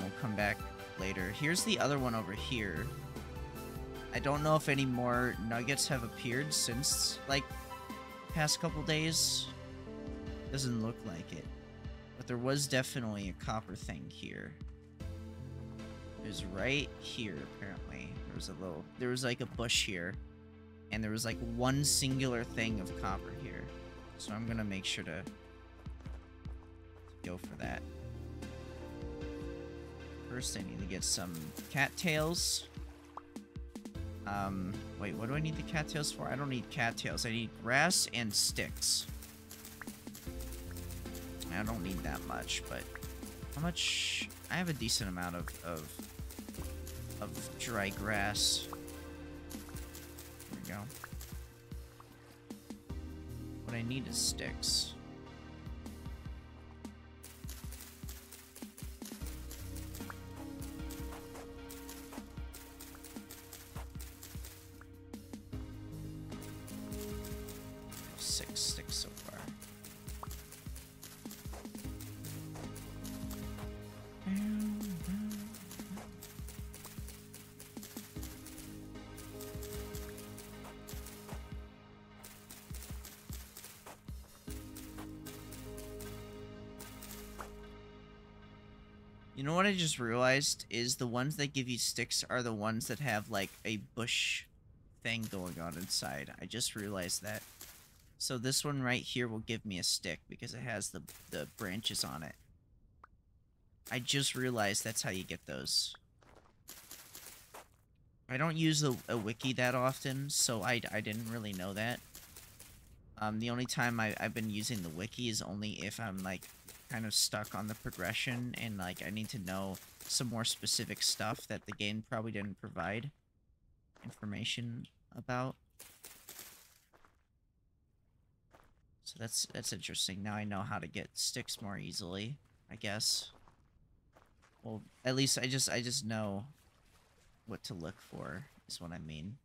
We'll come back later. Here's the other one over here. I don't know if any more nuggets have appeared since, like, past couple days. Doesn't look like it. But there was definitely a copper thing here. It was right here, apparently. There was a little... There was, like, a bush here. And there was, like, one singular thing of copper here. So I'm gonna make sure to go for that. First, I need to get some cattails. Um, wait, what do I need the cattails for? I don't need cattails. I need grass and sticks. I don't need that much, but how much? I have a decent amount of of, of dry grass. Go. What I need is sticks. What I just realized is the ones that give you sticks are the ones that have like a bush thing going on inside. I just realized that. So this one right here will give me a stick because it has the the branches on it. I just realized that's how you get those. I don't use a, a wiki that often, so I, I didn't really know that. Um, the only time I, I've been using the wiki is only if I'm, like, kind of stuck on the progression and, like, I need to know some more specific stuff that the game probably didn't provide information about. So that's that's interesting. Now I know how to get sticks more easily, I guess. Well, at least I just I just know what to look for is what I mean.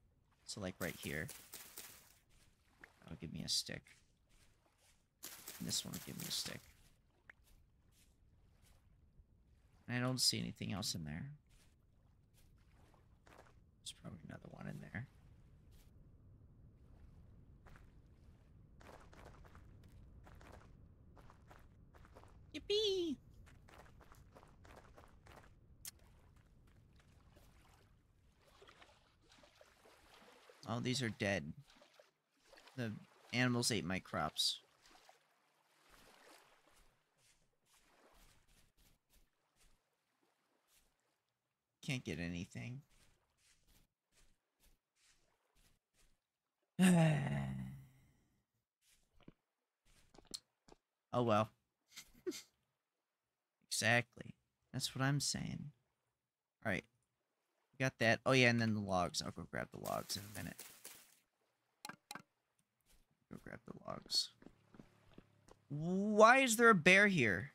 So like right here. That'll give me a stick. And this one give me a stick. I don't see anything else in there. There's probably another one in there. Yippee! Oh, these are dead. The animals ate my crops. Can't get anything. oh well. exactly. That's what I'm saying. Alright. Got that. Oh yeah, and then the logs. I'll go grab the logs in a minute. Go grab the logs. Why is there a bear here?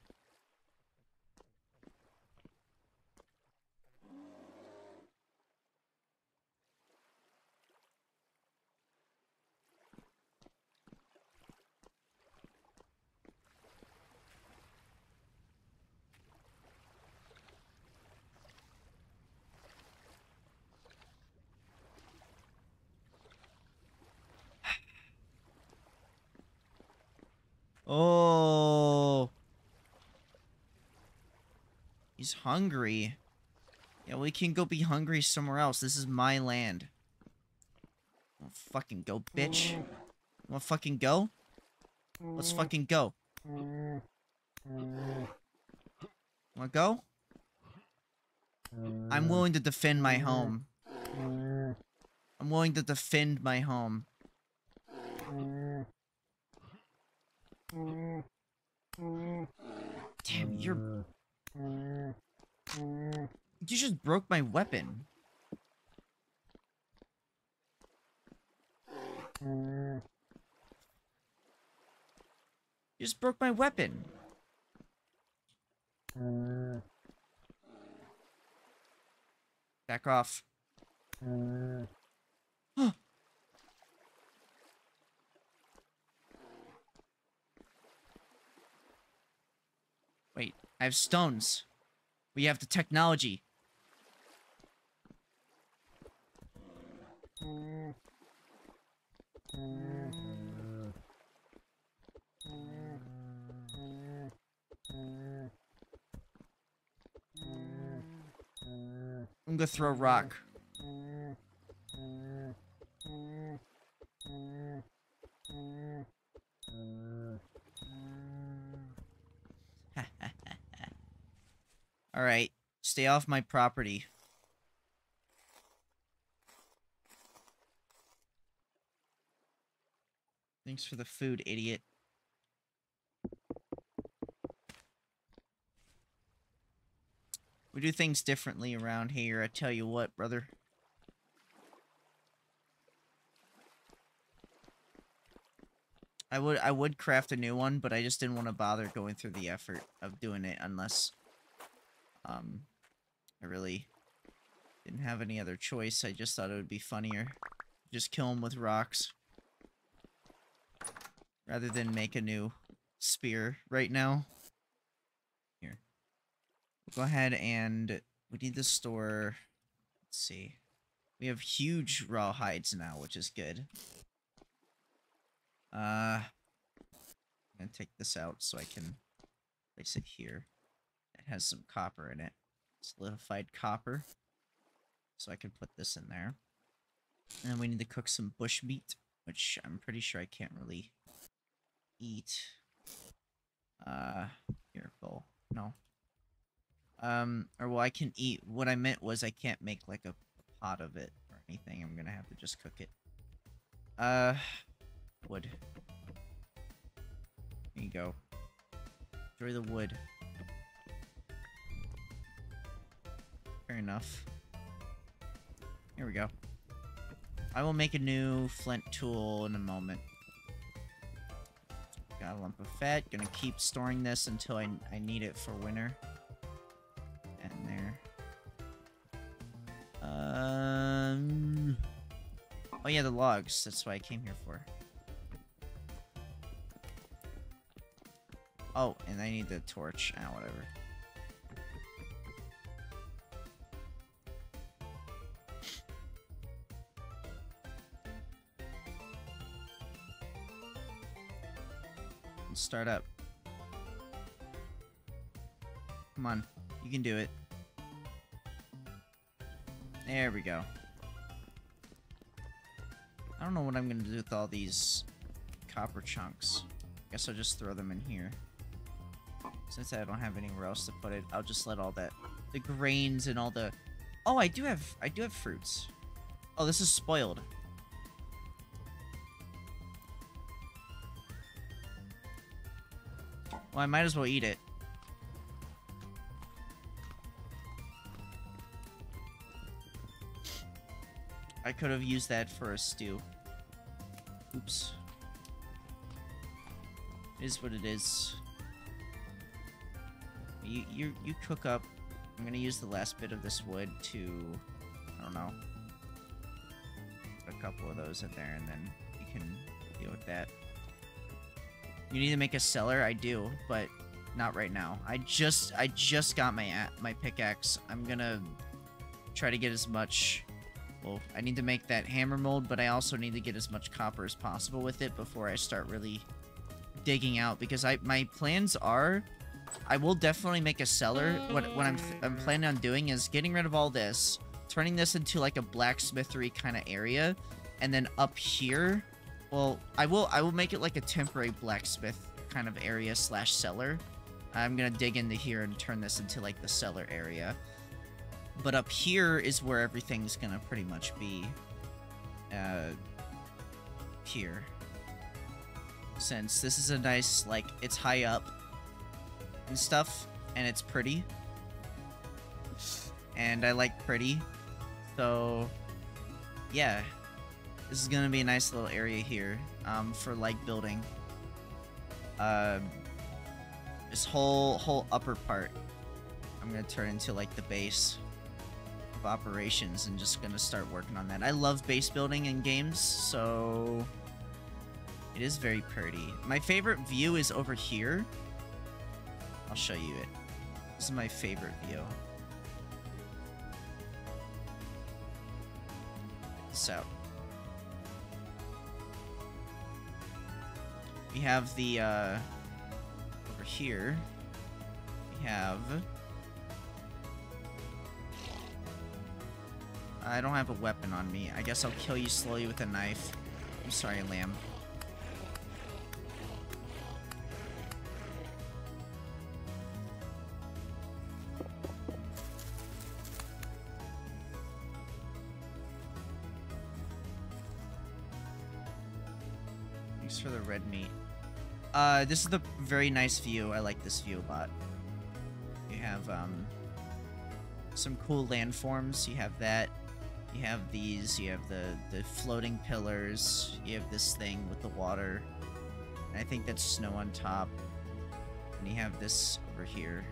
Oh. He's hungry. Yeah, we can go be hungry somewhere else. This is my land. Fucking go, bitch. Wanna fucking go? Let's fucking go. Wanna go? I'm willing to defend my home. I'm willing to defend my home. Damn, you're... You just broke my weapon. You just broke my weapon. Back off. I have stones. We have the technology. I'm gonna throw a rock. Alright, stay off my property. Thanks for the food, idiot. We do things differently around here, I tell you what, brother. I would I would craft a new one, but I just didn't want to bother going through the effort of doing it unless um I really didn't have any other choice. I just thought it would be funnier. Just kill him with rocks. Rather than make a new spear right now. Here. Go ahead and we need to store let's see. We have huge raw hides now, which is good. Uh, I'm gonna take this out so I can place it here. Has some copper in it. Solidified copper. So I can put this in there. And then we need to cook some bush meat, which I'm pretty sure I can't really eat. Uh, here, bowl. No. Um, or well, I can eat. What I meant was I can't make like a pot of it or anything. I'm gonna have to just cook it. Uh, wood. There you go. Enjoy the wood. Fair enough. Here we go. I will make a new flint tool in a moment. Got a lump of fat. Gonna keep storing this until I, I need it for winter. And there. Um... Oh yeah, the logs. That's what I came here for. Oh, and I need the torch. Ah, whatever. Start up. Come on. You can do it. There we go. I don't know what I'm gonna do with all these copper chunks. Guess I'll just throw them in here. Since I don't have anywhere else to put it, I'll just let all that the grains and all the Oh, I do have I do have fruits. Oh, this is spoiled. Well, I might as well eat it. I could have used that for a stew. Oops. It is what it is. You, you, you cook up. I'm gonna use the last bit of this wood to, I don't know, a couple of those in there and then you can deal with that. You need to make a cellar? I do, but not right now. I just, I just got my, my pickaxe. I'm gonna try to get as much well, I need to make that hammer mold, but I also need to get as much copper as possible with it before I start really digging out. Because I my plans are, I will definitely make a cellar. What what I'm I'm planning on doing is getting rid of all this, turning this into like a blacksmithery kind of area, and then up here, well, I will I will make it like a temporary blacksmith kind of area slash cellar. I'm gonna dig into here and turn this into like the cellar area. But up here is where everything's gonna pretty much be. Uh, here. Since this is a nice, like, it's high up and stuff, and it's pretty. And I like pretty. So, yeah. This is gonna be a nice little area here, um, for, like, building. Um, this whole, whole upper part, I'm gonna turn into, like, the base of operations and just gonna start working on that. I love base building in games, so it is very pretty. My favorite view is over here. I'll show you it. This is my favorite view. So. We have the, uh, over here, we have I don't have a weapon on me. I guess I'll kill you slowly with a knife. I'm sorry, lamb. Thanks for the red meat. Uh, this is the very nice view. I like this view a lot. You have, um, some cool landforms. You have that. You have these, you have the, the floating pillars, you have this thing with the water. And I think that's snow on top. And you have this over here.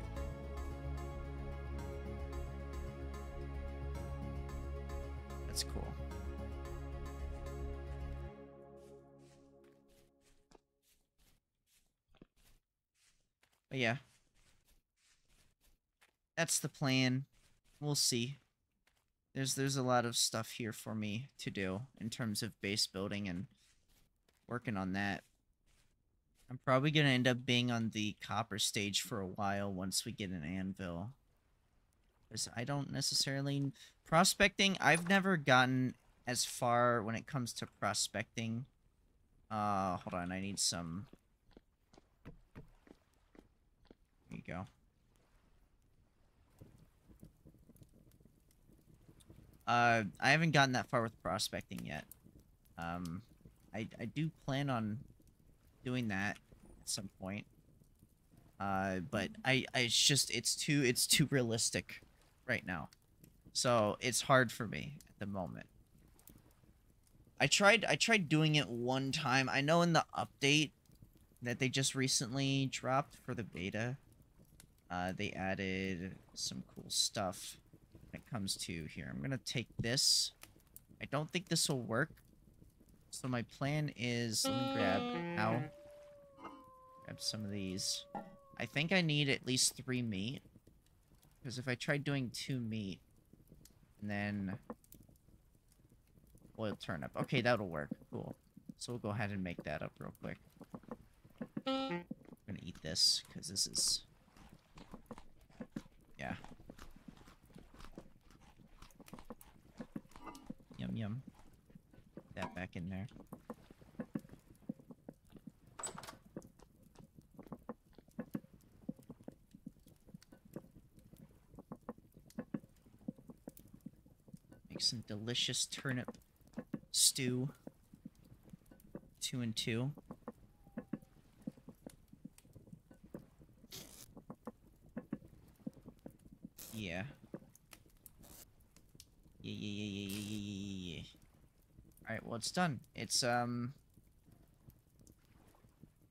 That's cool. But yeah. That's the plan. We'll see there's there's a lot of stuff here for me to do in terms of base building and working on that. I'm probably going to end up being on the copper stage for a while once we get an anvil. Because I don't necessarily... Prospecting, I've never gotten as far when it comes to prospecting. Uh, hold on, I need some... There you go. Uh, I haven't gotten that far with prospecting yet. Um, I, I do plan on doing that at some point. Uh, but I, I it's just, it's too, it's too realistic right now. So it's hard for me at the moment. I tried, I tried doing it one time. I know in the update that they just recently dropped for the beta, uh, they added some cool stuff when it comes to here. I'm going to take this. I don't think this will work So my plan is let me grab ow. Grab some of these. I think I need at least three meat. Because if I try doing two meat and then boiled turnip. Okay, that'll work. Cool. So we'll go ahead and make that up real quick. I'm gonna eat this because this is yeah. Yum yum. That back in there. Make some delicious turnip stew. Two and two. Yeah. Yeah, yeah, yeah, yeah, yeah, yeah, yeah. Alright, well, it's done. It's, um...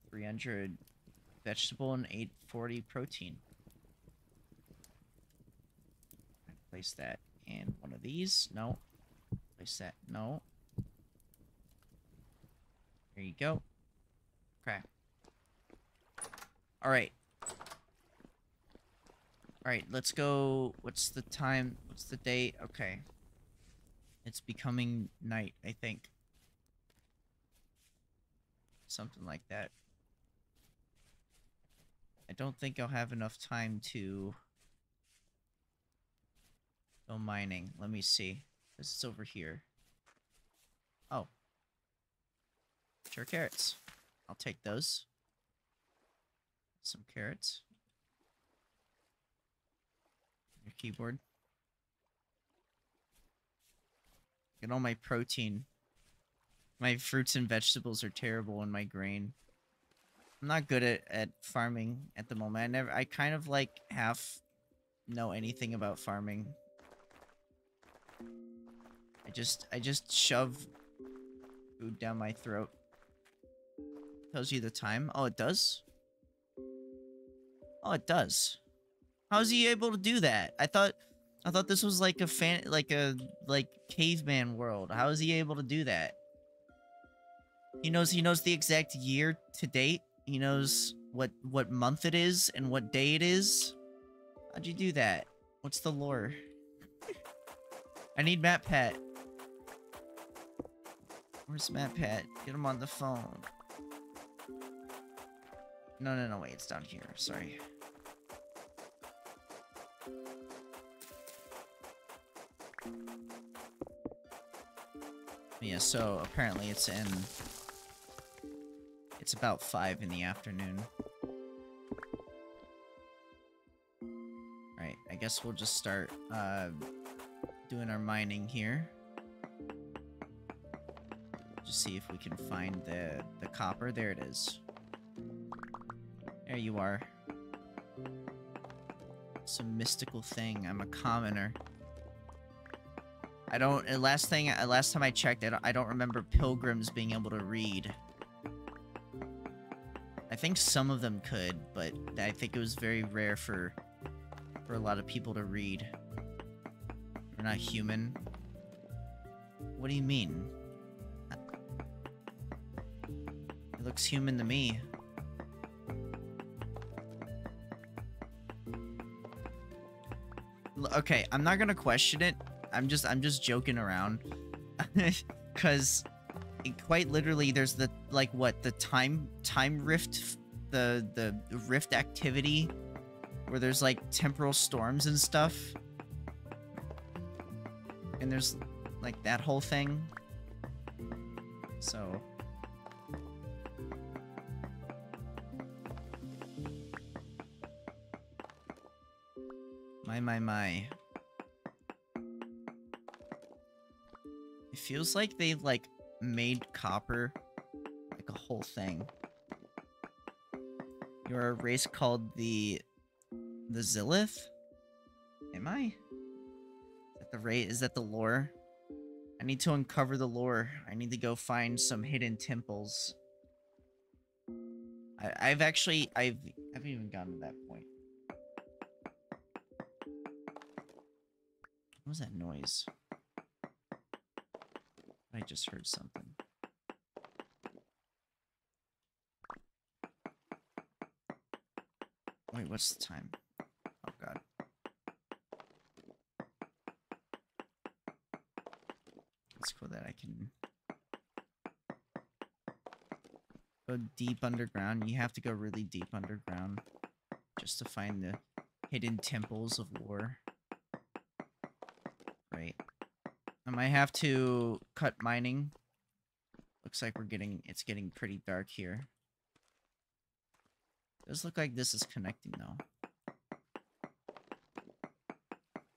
300 vegetable and 840 protein. Place that in one of these. No. Place that. No. There you go. Okay. Alright. Alright, let's go. What's the time? What's the date? Okay. It's becoming night, I think. Something like that. I don't think I'll have enough time to go mining. Let me see. This is over here. Oh. Sure carrots. I'll take those. Some carrots. Keyboard. Get all my protein. My fruits and vegetables are terrible in my grain. I'm not good at, at farming at the moment. I never I kind of like half know anything about farming. I just I just shove food down my throat. Tells you the time. Oh, it does? Oh, it does. How's he able to do that? I thought I thought this was like a fan like a like caveman world. How is he able to do that? He knows he knows the exact year to date. He knows what what month it is and what day it is. How'd you do that? What's the lore? I need MatPat. Where's MatPat? Get him on the phone. No, no, no, wait, it's down here. Sorry. Yeah, so apparently it's in... It's about 5 in the afternoon. Right, I guess we'll just start uh, doing our mining here. Just see if we can find the, the copper. There it is. There you are. Some mystical thing. I'm a commoner. I don't. Last thing, uh, last time I checked, I don't, I don't remember pilgrims being able to read. I think some of them could, but I think it was very rare for for a lot of people to read. We're not human. What do you mean? It looks human to me. Okay, I'm not gonna question it. I'm just I'm just joking around. Cause quite literally there's the like what the time time rift the the rift activity where there's like temporal storms and stuff. And there's like that whole thing. So My my my. It feels like they like made copper like a whole thing. You're a race called the the Zillith? Am I? Is that the rate is that the lore? I need to uncover the lore. I need to go find some hidden temples. I, I've actually I've I haven't even gotten to that was that noise? I just heard something. Wait, what's the time? Oh god. It's cool that I can go deep underground. You have to go really deep underground just to find the hidden temples of war. Might have to cut mining. Looks like we're getting, it's getting pretty dark here. Does look like this is connecting though.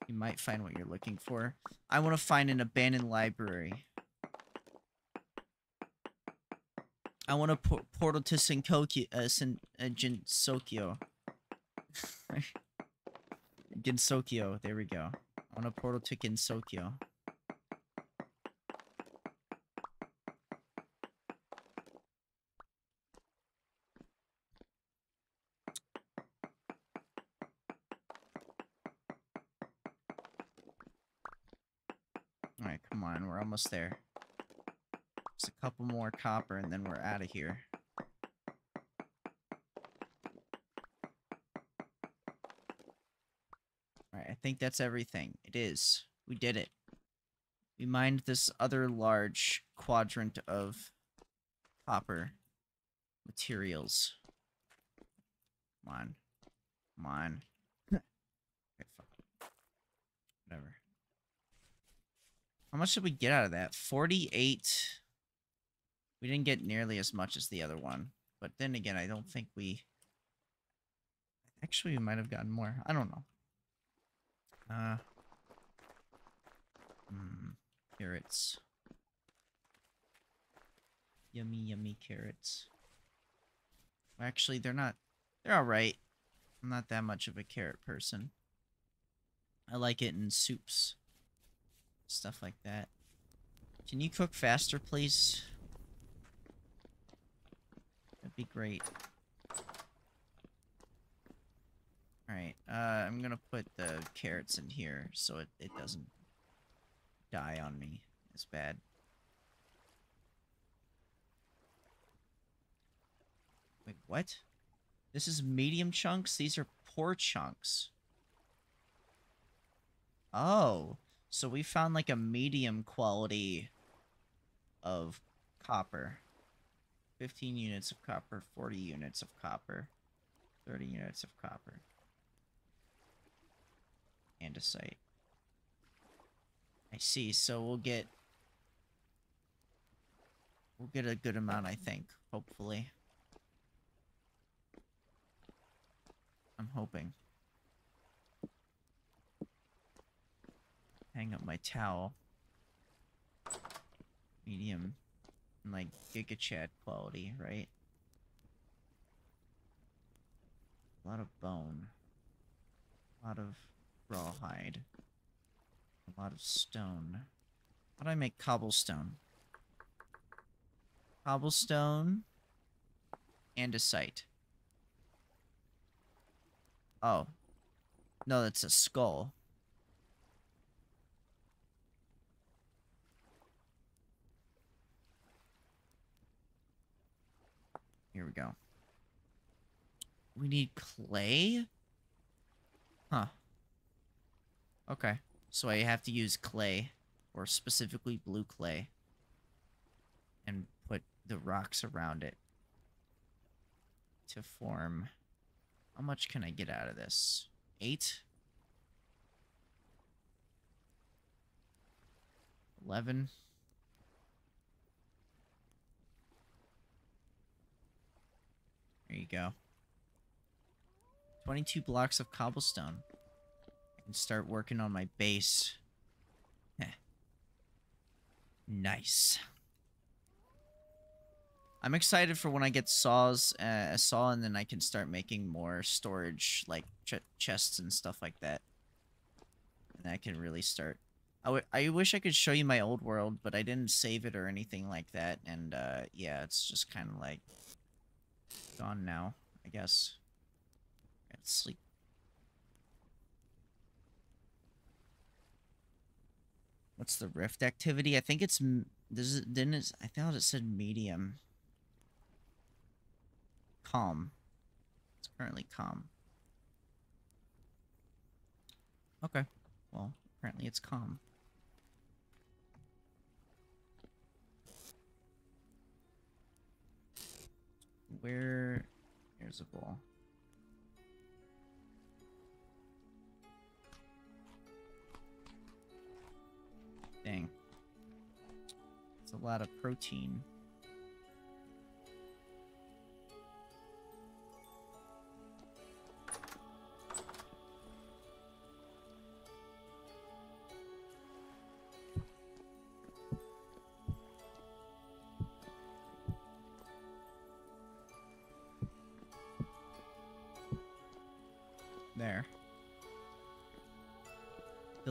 You might find what you're looking for. I want to find an abandoned library. I want to por portal to Senkokyo, uh, Sen uh, Jinsokyo. Gensokyo, there we go. I want a portal to Gensokyo. Almost there. Just a couple more copper and then we're out of here. Alright, I think that's everything. It is. We did it. We mined this other large quadrant of copper materials. Come on. Come on. okay, fuck. Whatever. How much did we get out of that? 48. We didn't get nearly as much as the other one. But then again, I don't think we... Actually, we might have gotten more. I don't know. Uh... Hmm. Carrots. Yummy, yummy carrots. Actually, they're not... They're alright. I'm not that much of a carrot person. I like it in soups. Stuff like that. Can you cook faster, please? That'd be great. Alright, uh, I'm gonna put the carrots in here so it, it doesn't die on me as bad. Wait, what? This is medium chunks? These are poor chunks. Oh. So we found like a medium quality of copper. 15 units of copper, 40 units of copper, 30 units of copper. Andesite. I see, so we'll get... We'll get a good amount, I think, hopefully. I'm hoping. Hang up my towel. Medium, And like Giga Chad quality, right? A lot of bone. A lot of rawhide. A lot of stone. How do I make cobblestone? Cobblestone. and a Andesite. Oh. No, that's a skull. Here we go. We need clay? Huh. Okay. So I have to use clay, or specifically blue clay, and put the rocks around it to form... How much can I get out of this? Eight? Eleven? There you go. 22 blocks of cobblestone. Can start working on my base. Heh. Nice. I'm excited for when I get saws, uh, a saw, and then I can start making more storage, like ch chests and stuff like that. And I can really start. I, I wish I could show you my old world, but I didn't save it or anything like that. And uh, yeah, it's just kind of like gone now, I guess. And sleep. What's the rift activity? I think it's this is, didn't it, I thought it said medium. Calm. It's currently calm. Okay. Well, apparently it's calm. Where... Here's a ball. Dang. It's a lot of protein.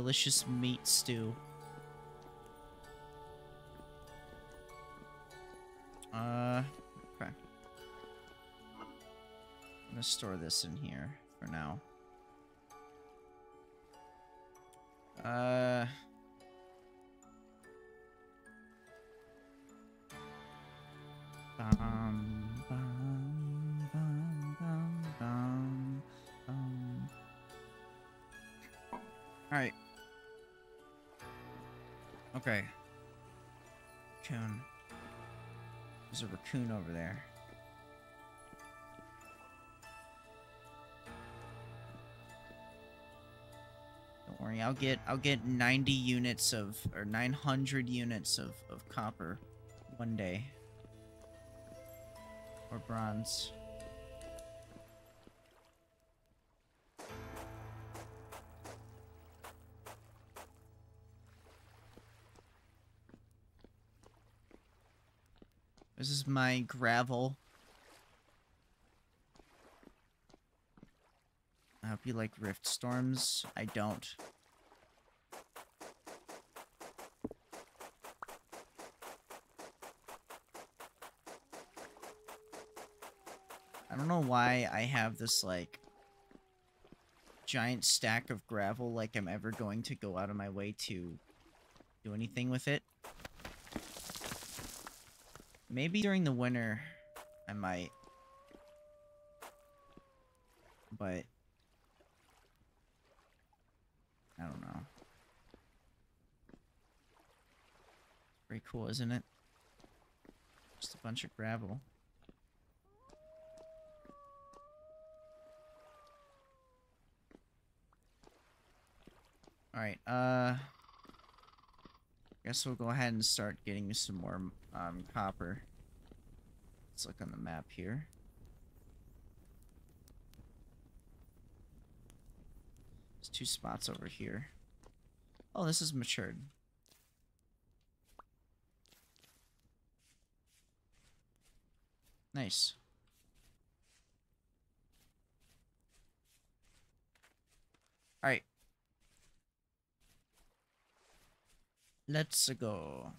Delicious meat stew. Uh, okay. I'm gonna store this in here for now. Uh. Raccoon over there. Don't worry, I'll get I'll get 90 units of or 900 units of of copper one day. Or bronze. This is my gravel. I hope you like rift storms. I don't. I don't know why I have this, like, giant stack of gravel like I'm ever going to go out of my way to do anything with it. Maybe during the winter, I might. But... I don't know. Pretty cool, isn't it? Just a bunch of gravel. Alright, uh... Guess we'll go ahead and start getting some more um, copper. Let's look on the map here. There's two spots over here. Oh, this is matured. Nice. Alright. Let's go.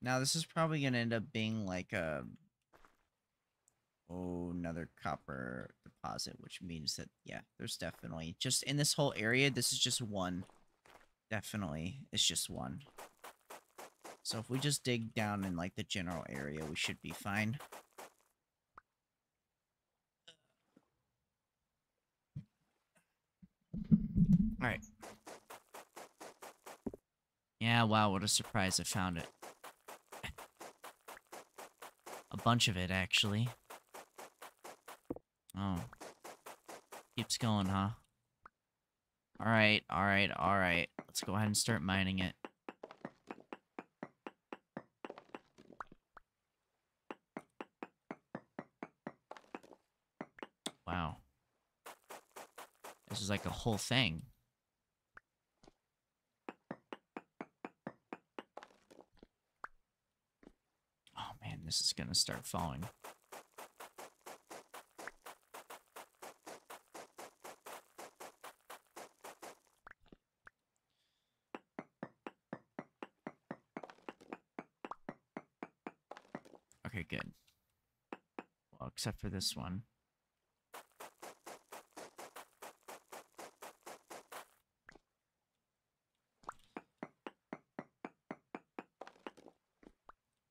Now this is probably gonna end up being like a oh another copper deposit, which means that yeah, there's definitely just in this whole area, this is just one. Definitely, it's just one. So if we just dig down in like the general area, we should be fine. Alright. Yeah, wow, what a surprise I found it. A bunch of it, actually. Oh. Keeps going, huh? Alright, alright, alright. Let's go ahead and start mining it. Wow. This is like a whole thing. This is gonna start falling. Okay, good. Well, except for this one.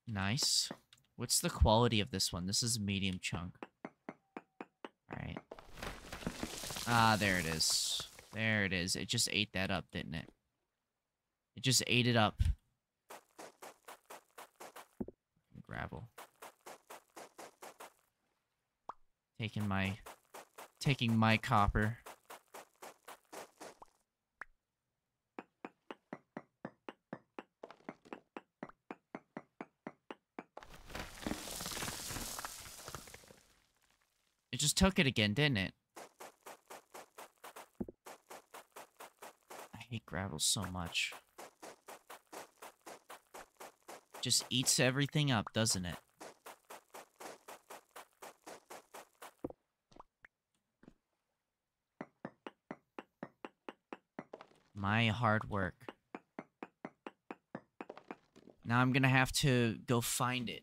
Nice. What's the quality of this one? This is medium chunk. Alright. Ah, there it is. There it is. It just ate that up, didn't it? It just ate it up. Gravel. Taking my... Taking my copper. Took it again, didn't it? I hate gravel so much. Just eats everything up, doesn't it? My hard work. Now I'm gonna have to go find it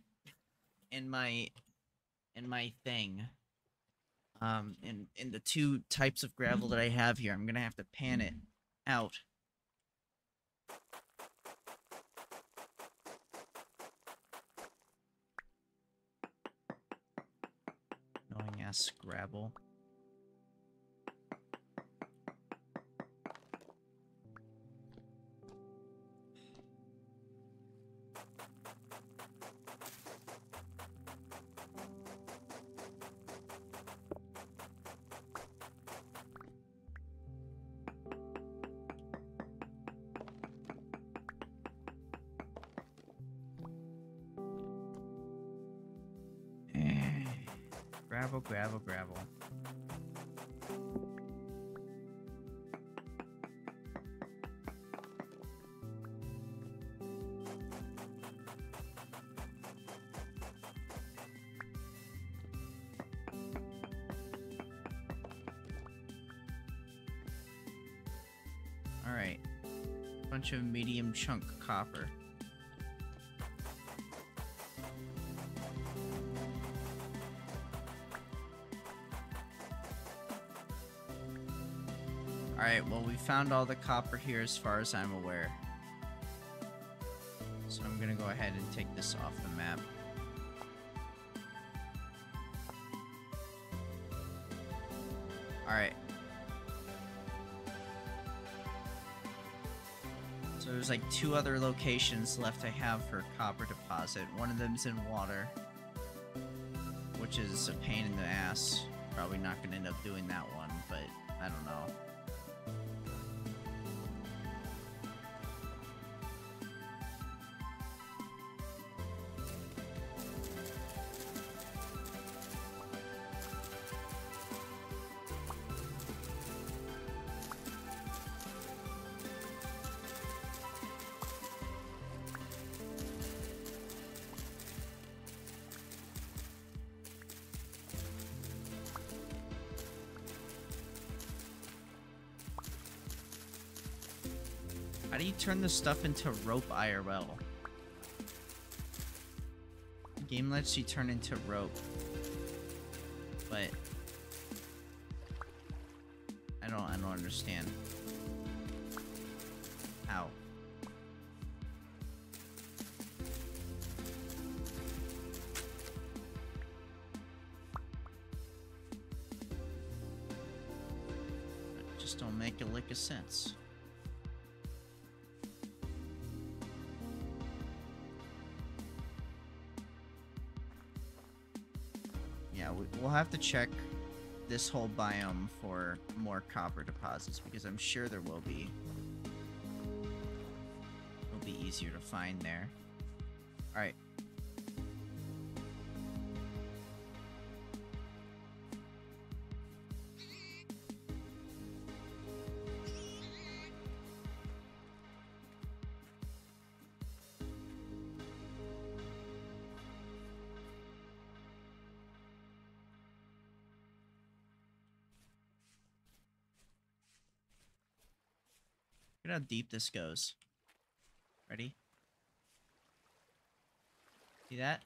in my in my thing. Um, in the two types of gravel that I have here, I'm gonna have to pan it out. Annoying ass gravel. Gravel, gravel, gravel. Alright. Bunch of medium chunk copper. Found all the copper here as far as I'm aware. So I'm gonna go ahead and take this off the map. Alright. So there's like two other locations left I have for copper deposit. One of them's in water, which is a pain in the ass. Probably not gonna end up doing that one, but I don't know. This stuff into rope IRL? The game lets you turn into rope. Have to check this whole biome for more copper deposits because I'm sure there will be. It'll be easier to find there. deep this goes. Ready? See that?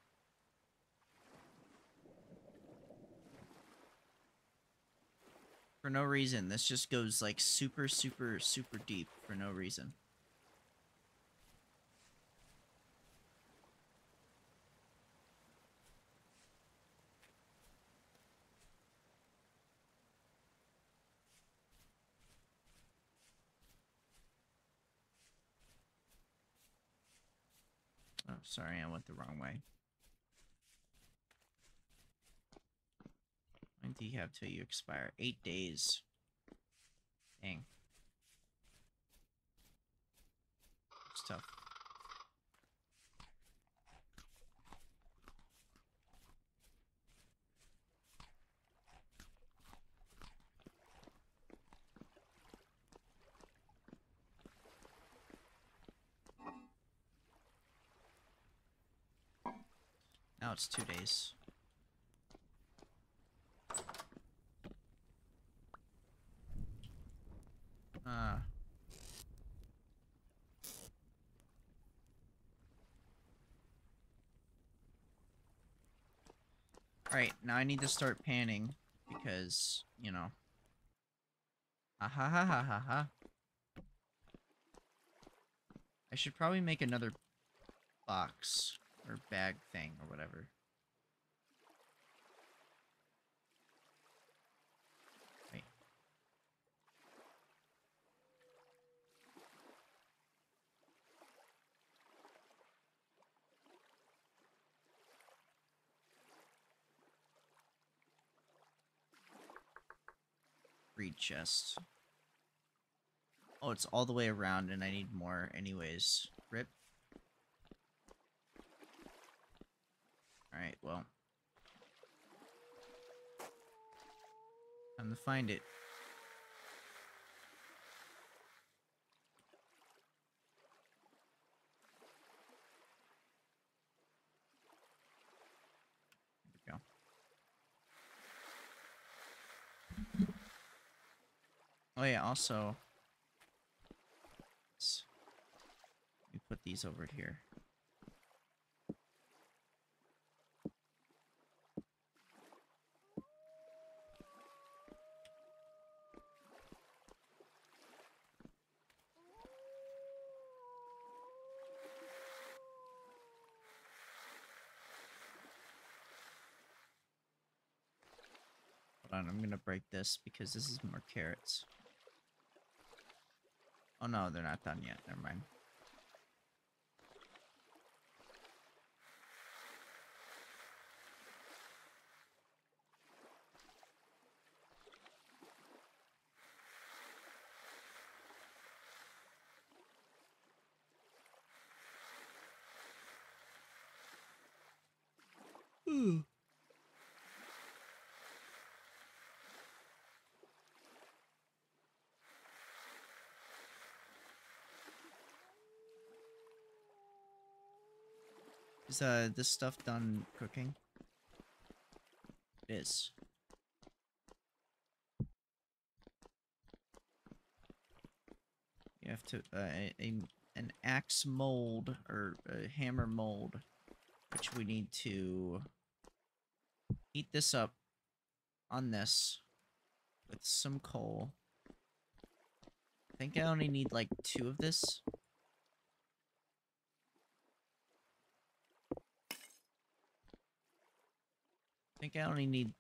For no reason. This just goes like super, super, super deep for no reason. Have till you expire? Eight days. Dang. It's tough. Now it's two days. Ah. Alright, now I need to start panning because, you know. Ah ha ha ha ha ha. I should probably make another box or bag thing or whatever. Chest. Oh, it's all the way around and I need more anyways. Rip. Alright, well. Time to find it. There we go. Oh yeah, also... Let me put these over here. Hold on, I'm gonna break this because this is more carrots. Oh no, they're not done yet. Never mind. Ooh. Is uh this stuff done cooking? It is. You have to uh, a, a an axe mold or a hammer mold, which we need to heat this up on this with some coal. I think I only need like two of this. I think I only need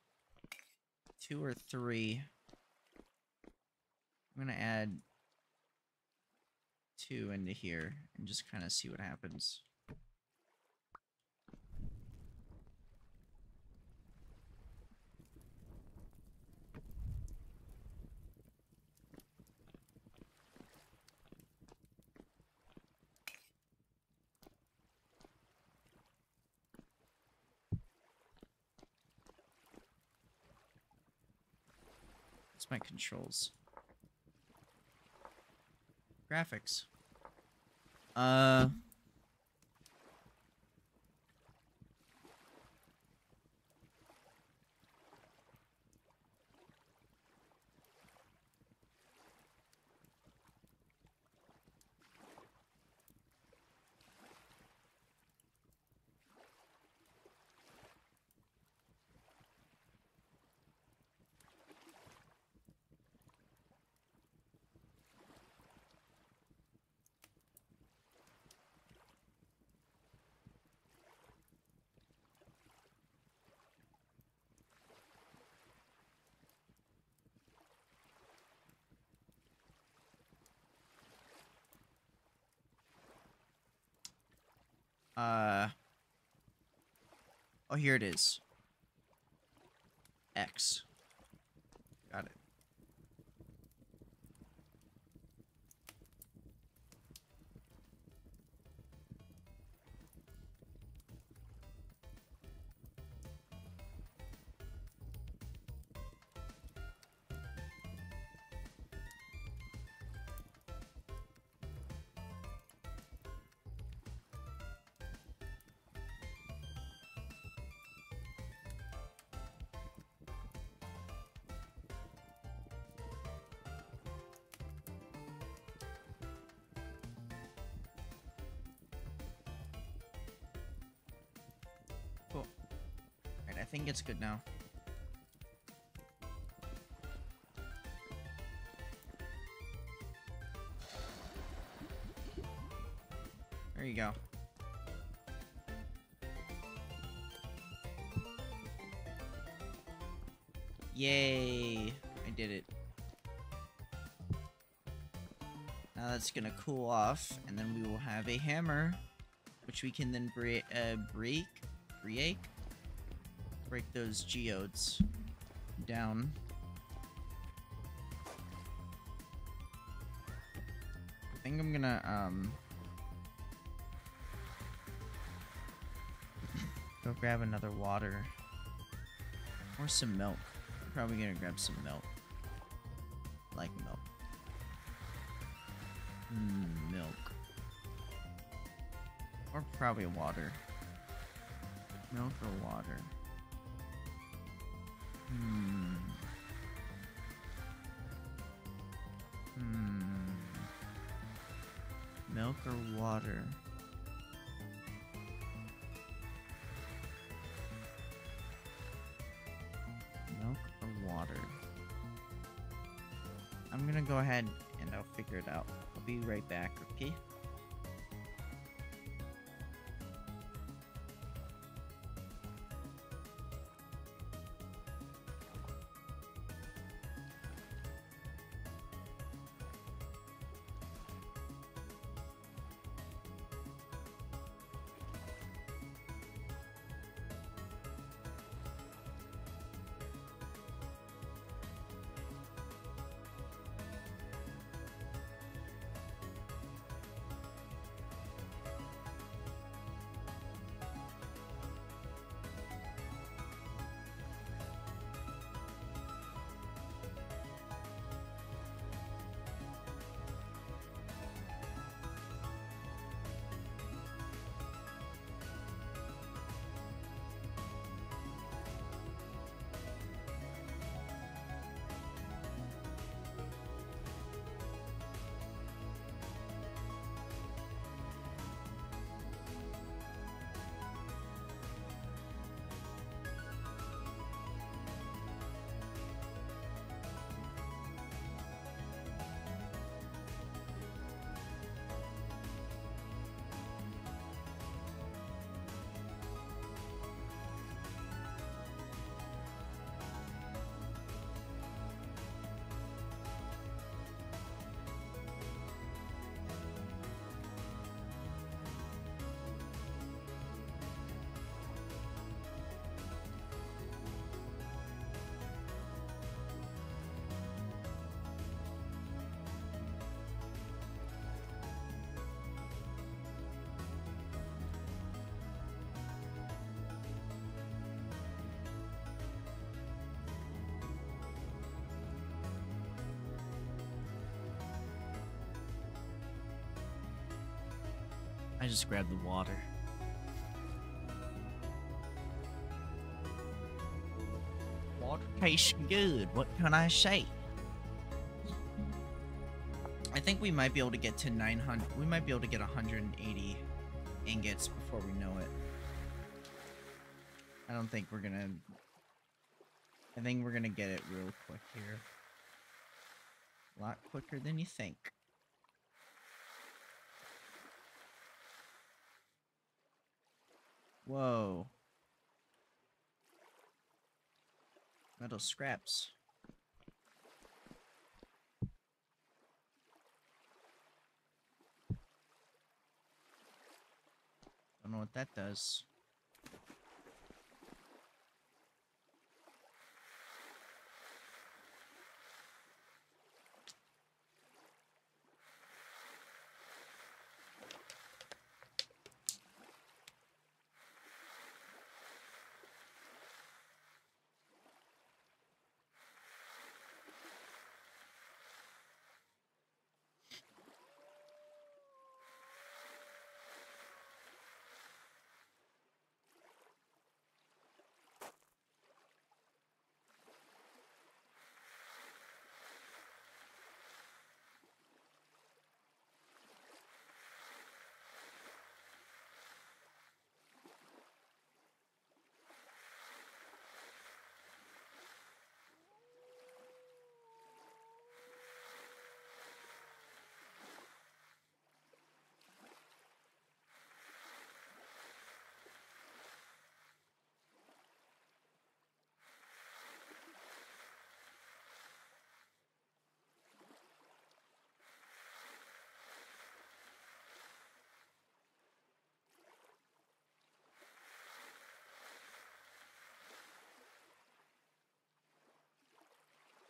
two or three. I'm gonna add two into here and just kind of see what happens. My controls? Graphics. Uh. Uh. Oh, here it is. X. it's good now. There you go. Yay! I did it. Now that's gonna cool off, and then we will have a hammer, which we can then bre uh, break, break, break those geodes down. I think I'm gonna um go grab another water or some milk. Probably gonna grab some milk. Like milk. Mm, milk. Or probably water. Milk or water. Hmm. Hmm. Milk or water? Milk or water? I'm gonna go ahead and I'll figure it out. I'll be right back, okay? I just grabbed the water. Water tastes good. What can I say? I think we might be able to get to 900. We might be able to get 180 ingots before we know it. I don't think we're gonna. I think we're gonna get it real quick here. A lot quicker than you think. Whoa. Metal scraps. Don't know what that does.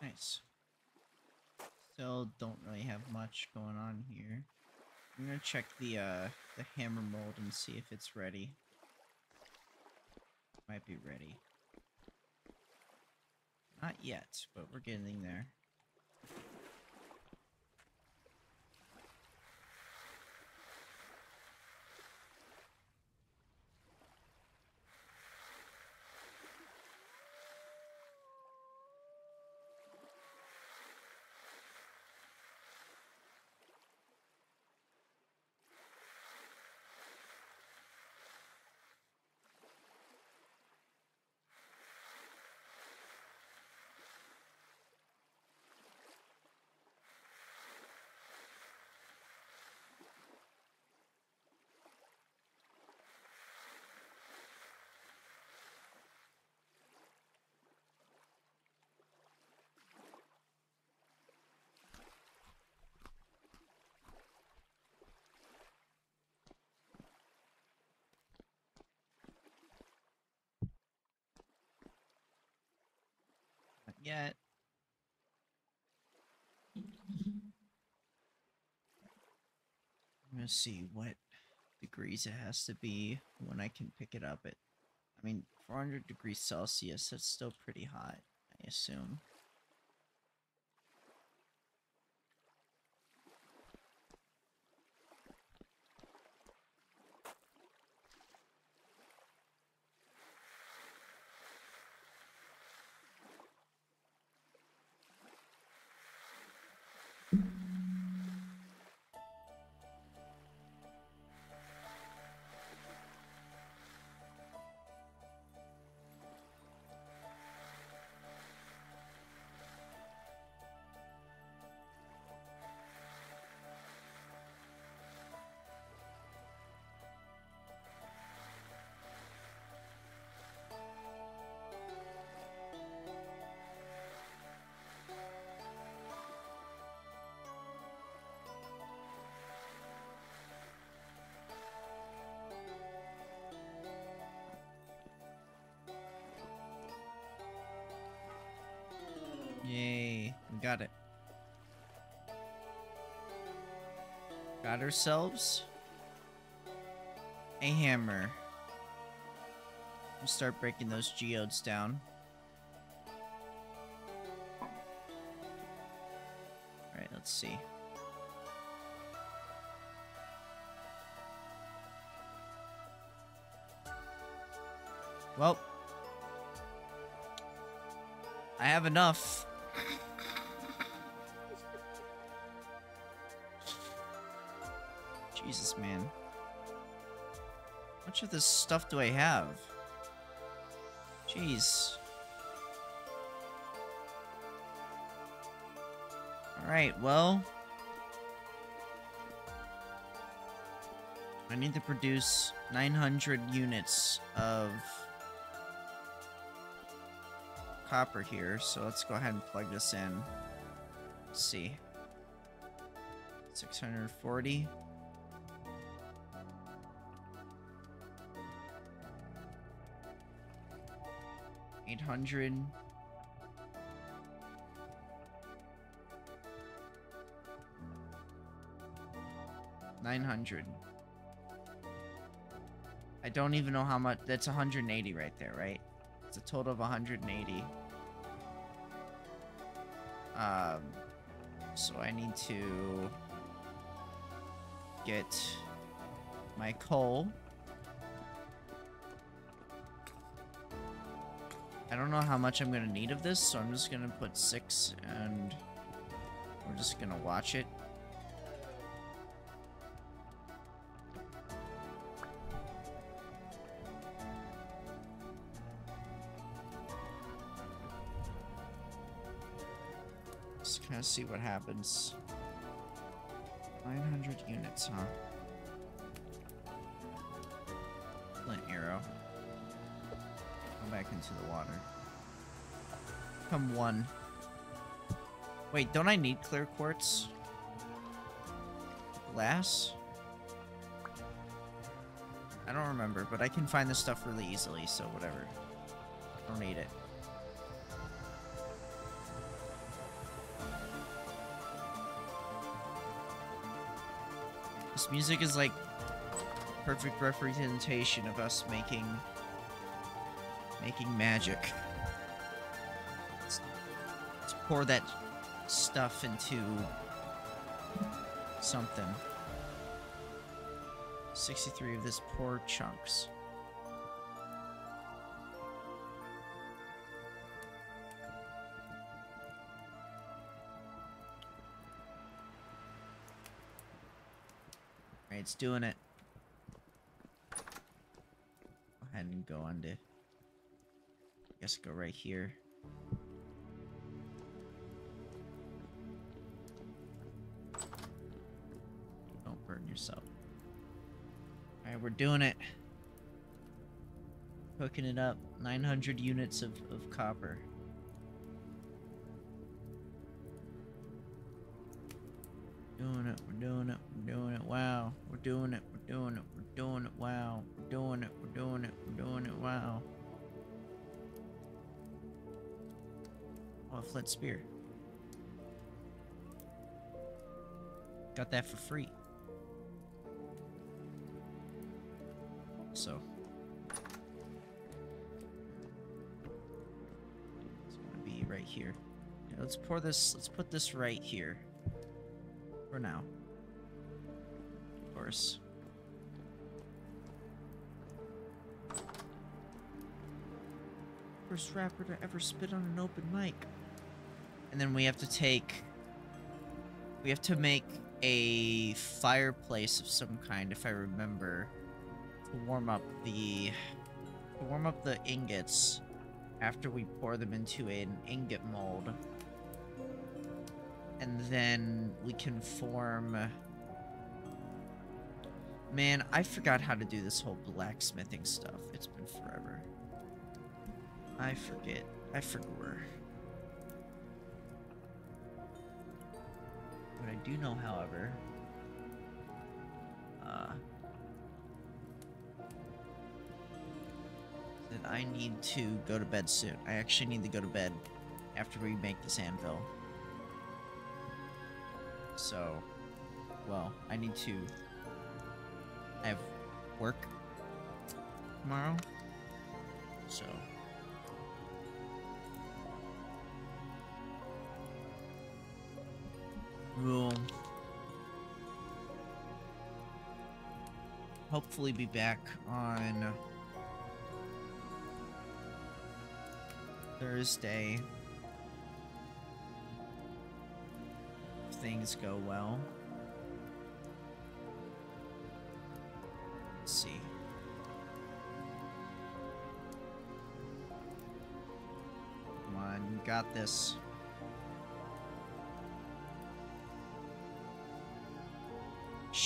Nice. Still don't really have much going on here. I'm gonna check the uh the hammer mold and see if it's ready. Might be ready. Not yet, but we're getting there. Yet. I'm gonna see what degrees it has to be when I can pick it up at. I mean, 400 degrees Celsius, that's still pretty hot, I assume. Got ourselves a hammer. We'll start breaking those geodes down. Alright, let's see. Well, I have enough. Jesus, man. How much of this stuff do I have? Jeez. Alright, well... I need to produce 900 units of copper here, so let's go ahead and plug this in. Let's see. 640. 800. Nine hundred. I don't even know how much. That's 180 right there, right? It's a total of 180. Um, so I need to get my coal. I don't know how much I'm gonna need of this, so I'm just gonna put six and we're just gonna watch it. Just kind of see what happens. 900 units, huh? Into the water. Come one. Wait, don't I need clear quartz? Glass? I don't remember, but I can find this stuff really easily, so whatever. Don't need it. This music is like perfect representation of us making making magic. Let's, let's pour that stuff into something. 63 of this poor chunks. Alright, it's doing it. Go ahead and go on to... guess go right here. Don't burn yourself. Alright, we're doing it. Hooking it up. 900 units of, of copper. Doing it, we're doing it, we're doing it, wow. We're doing it, we're doing it, we're doing it, wow. We're doing it, we're doing it, we're doing it, wow. Oh, a flint spear. Got that for free. So. It's gonna be right here. Yeah, let's pour this, let's put this right here. For now. Of course. First rapper to ever spit on an open mic. And then we have to take... We have to make a fireplace of some kind, if I remember, to warm up the... To warm up the ingots after we pour them into an ingot mold and then we can form... Man, I forgot how to do this whole blacksmithing stuff. It's been forever. I forget. I forgot. I do know, however... Uh... That I need to go to bed soon. I actually need to go to bed after we make this anvil. So, well, I need to. I have work tomorrow. So. We'll hopefully be back on Thursday. If things go well. Let's see. Got this.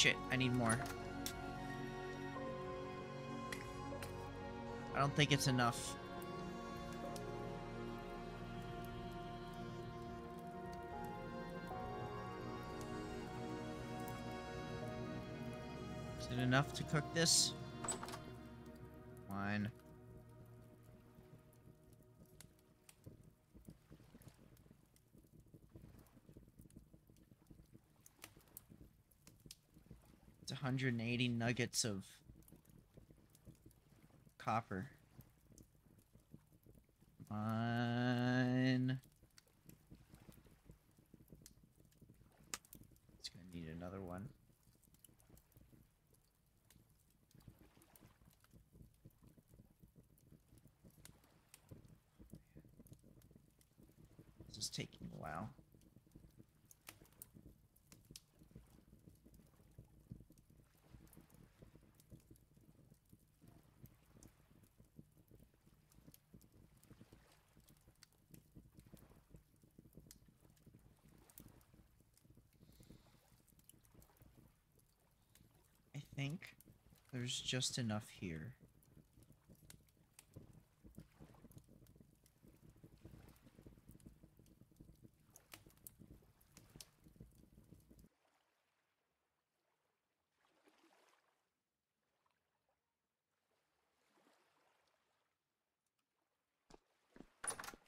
Shit, I need more. I don't think it's enough. Is it enough to cook this? Fine. 180 nuggets of copper. It's gonna need another one. This is taking a while. I think there's just enough here.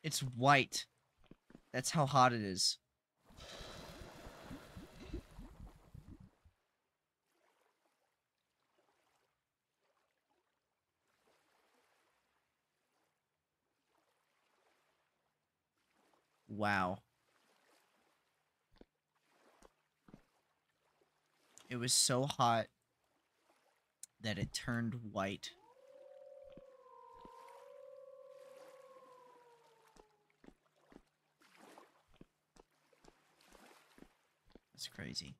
It's white. That's how hot it is. Wow. It was so hot that it turned white. That's crazy.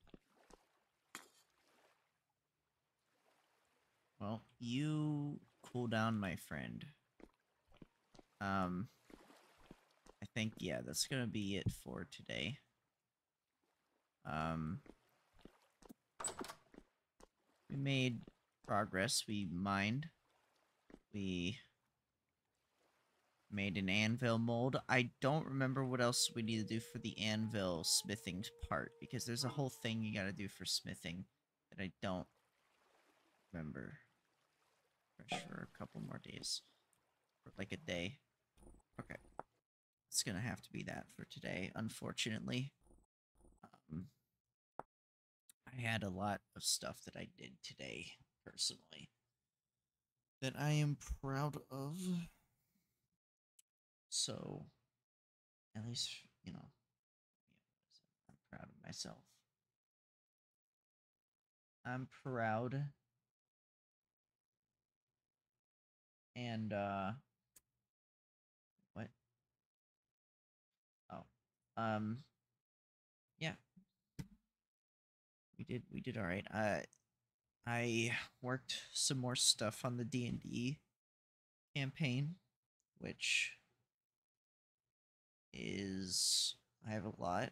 Well, you cool down, my friend. Um, think, yeah, that's gonna be it for today. Um, we made progress. We mined. We made an anvil mold. I don't remember what else we need to do for the anvil smithing part because there's a whole thing you gotta do for smithing that I don't remember. Fresh for a couple more days. Like a day. Okay. It's gonna have to be that for today, unfortunately. Um, I had a lot of stuff that I did today, personally, that I am proud of. So, at least, you know, I'm proud of myself. I'm proud. And, uh, what? Oh, um, yeah. We did, we did all right. Uh, I worked some more stuff on the D&D campaign, which is I have a lot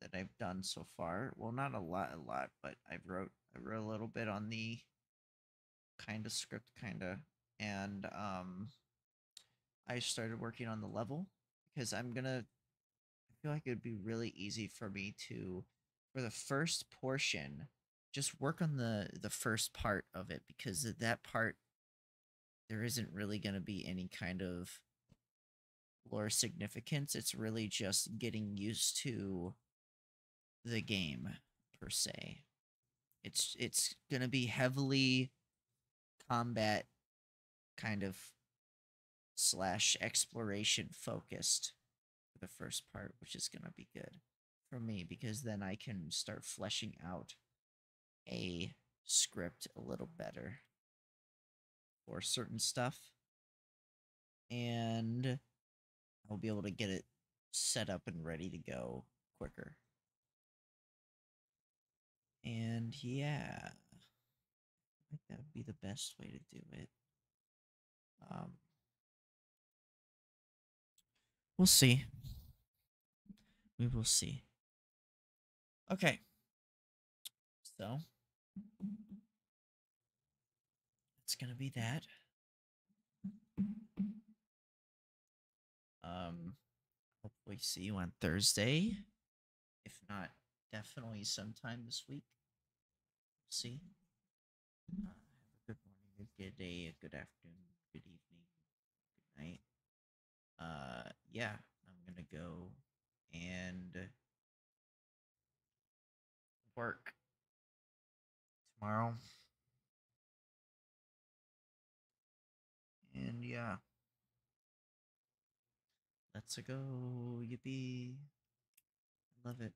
that I've done so far. Well, not a lot, a lot, but I wrote I wrote a little bit on the kind of script, kind of, and um, I started working on the level because I'm gonna. I feel like it would be really easy for me to, for the first portion, just work on the the first part of it because that part there isn't really going to be any kind of lore significance. It's really just getting used to the game per se. It's it's gonna be heavily combat kind of slash exploration focused the first part, which is gonna be good for me because then I can start fleshing out a script a little better for certain stuff. And I'll be able to get it set up and ready to go quicker. And yeah, I think that would be the best way to do it. Um, we'll see. We will see. Okay. So, it's going to be that. Um, hopefully see you on Thursday. If not, definitely sometime this week. See. Uh, have a good morning, a good day, a good afternoon, good evening, good night. Uh, yeah, I'm gonna go and work tomorrow. And yeah. Let's go. Yippee. Love it.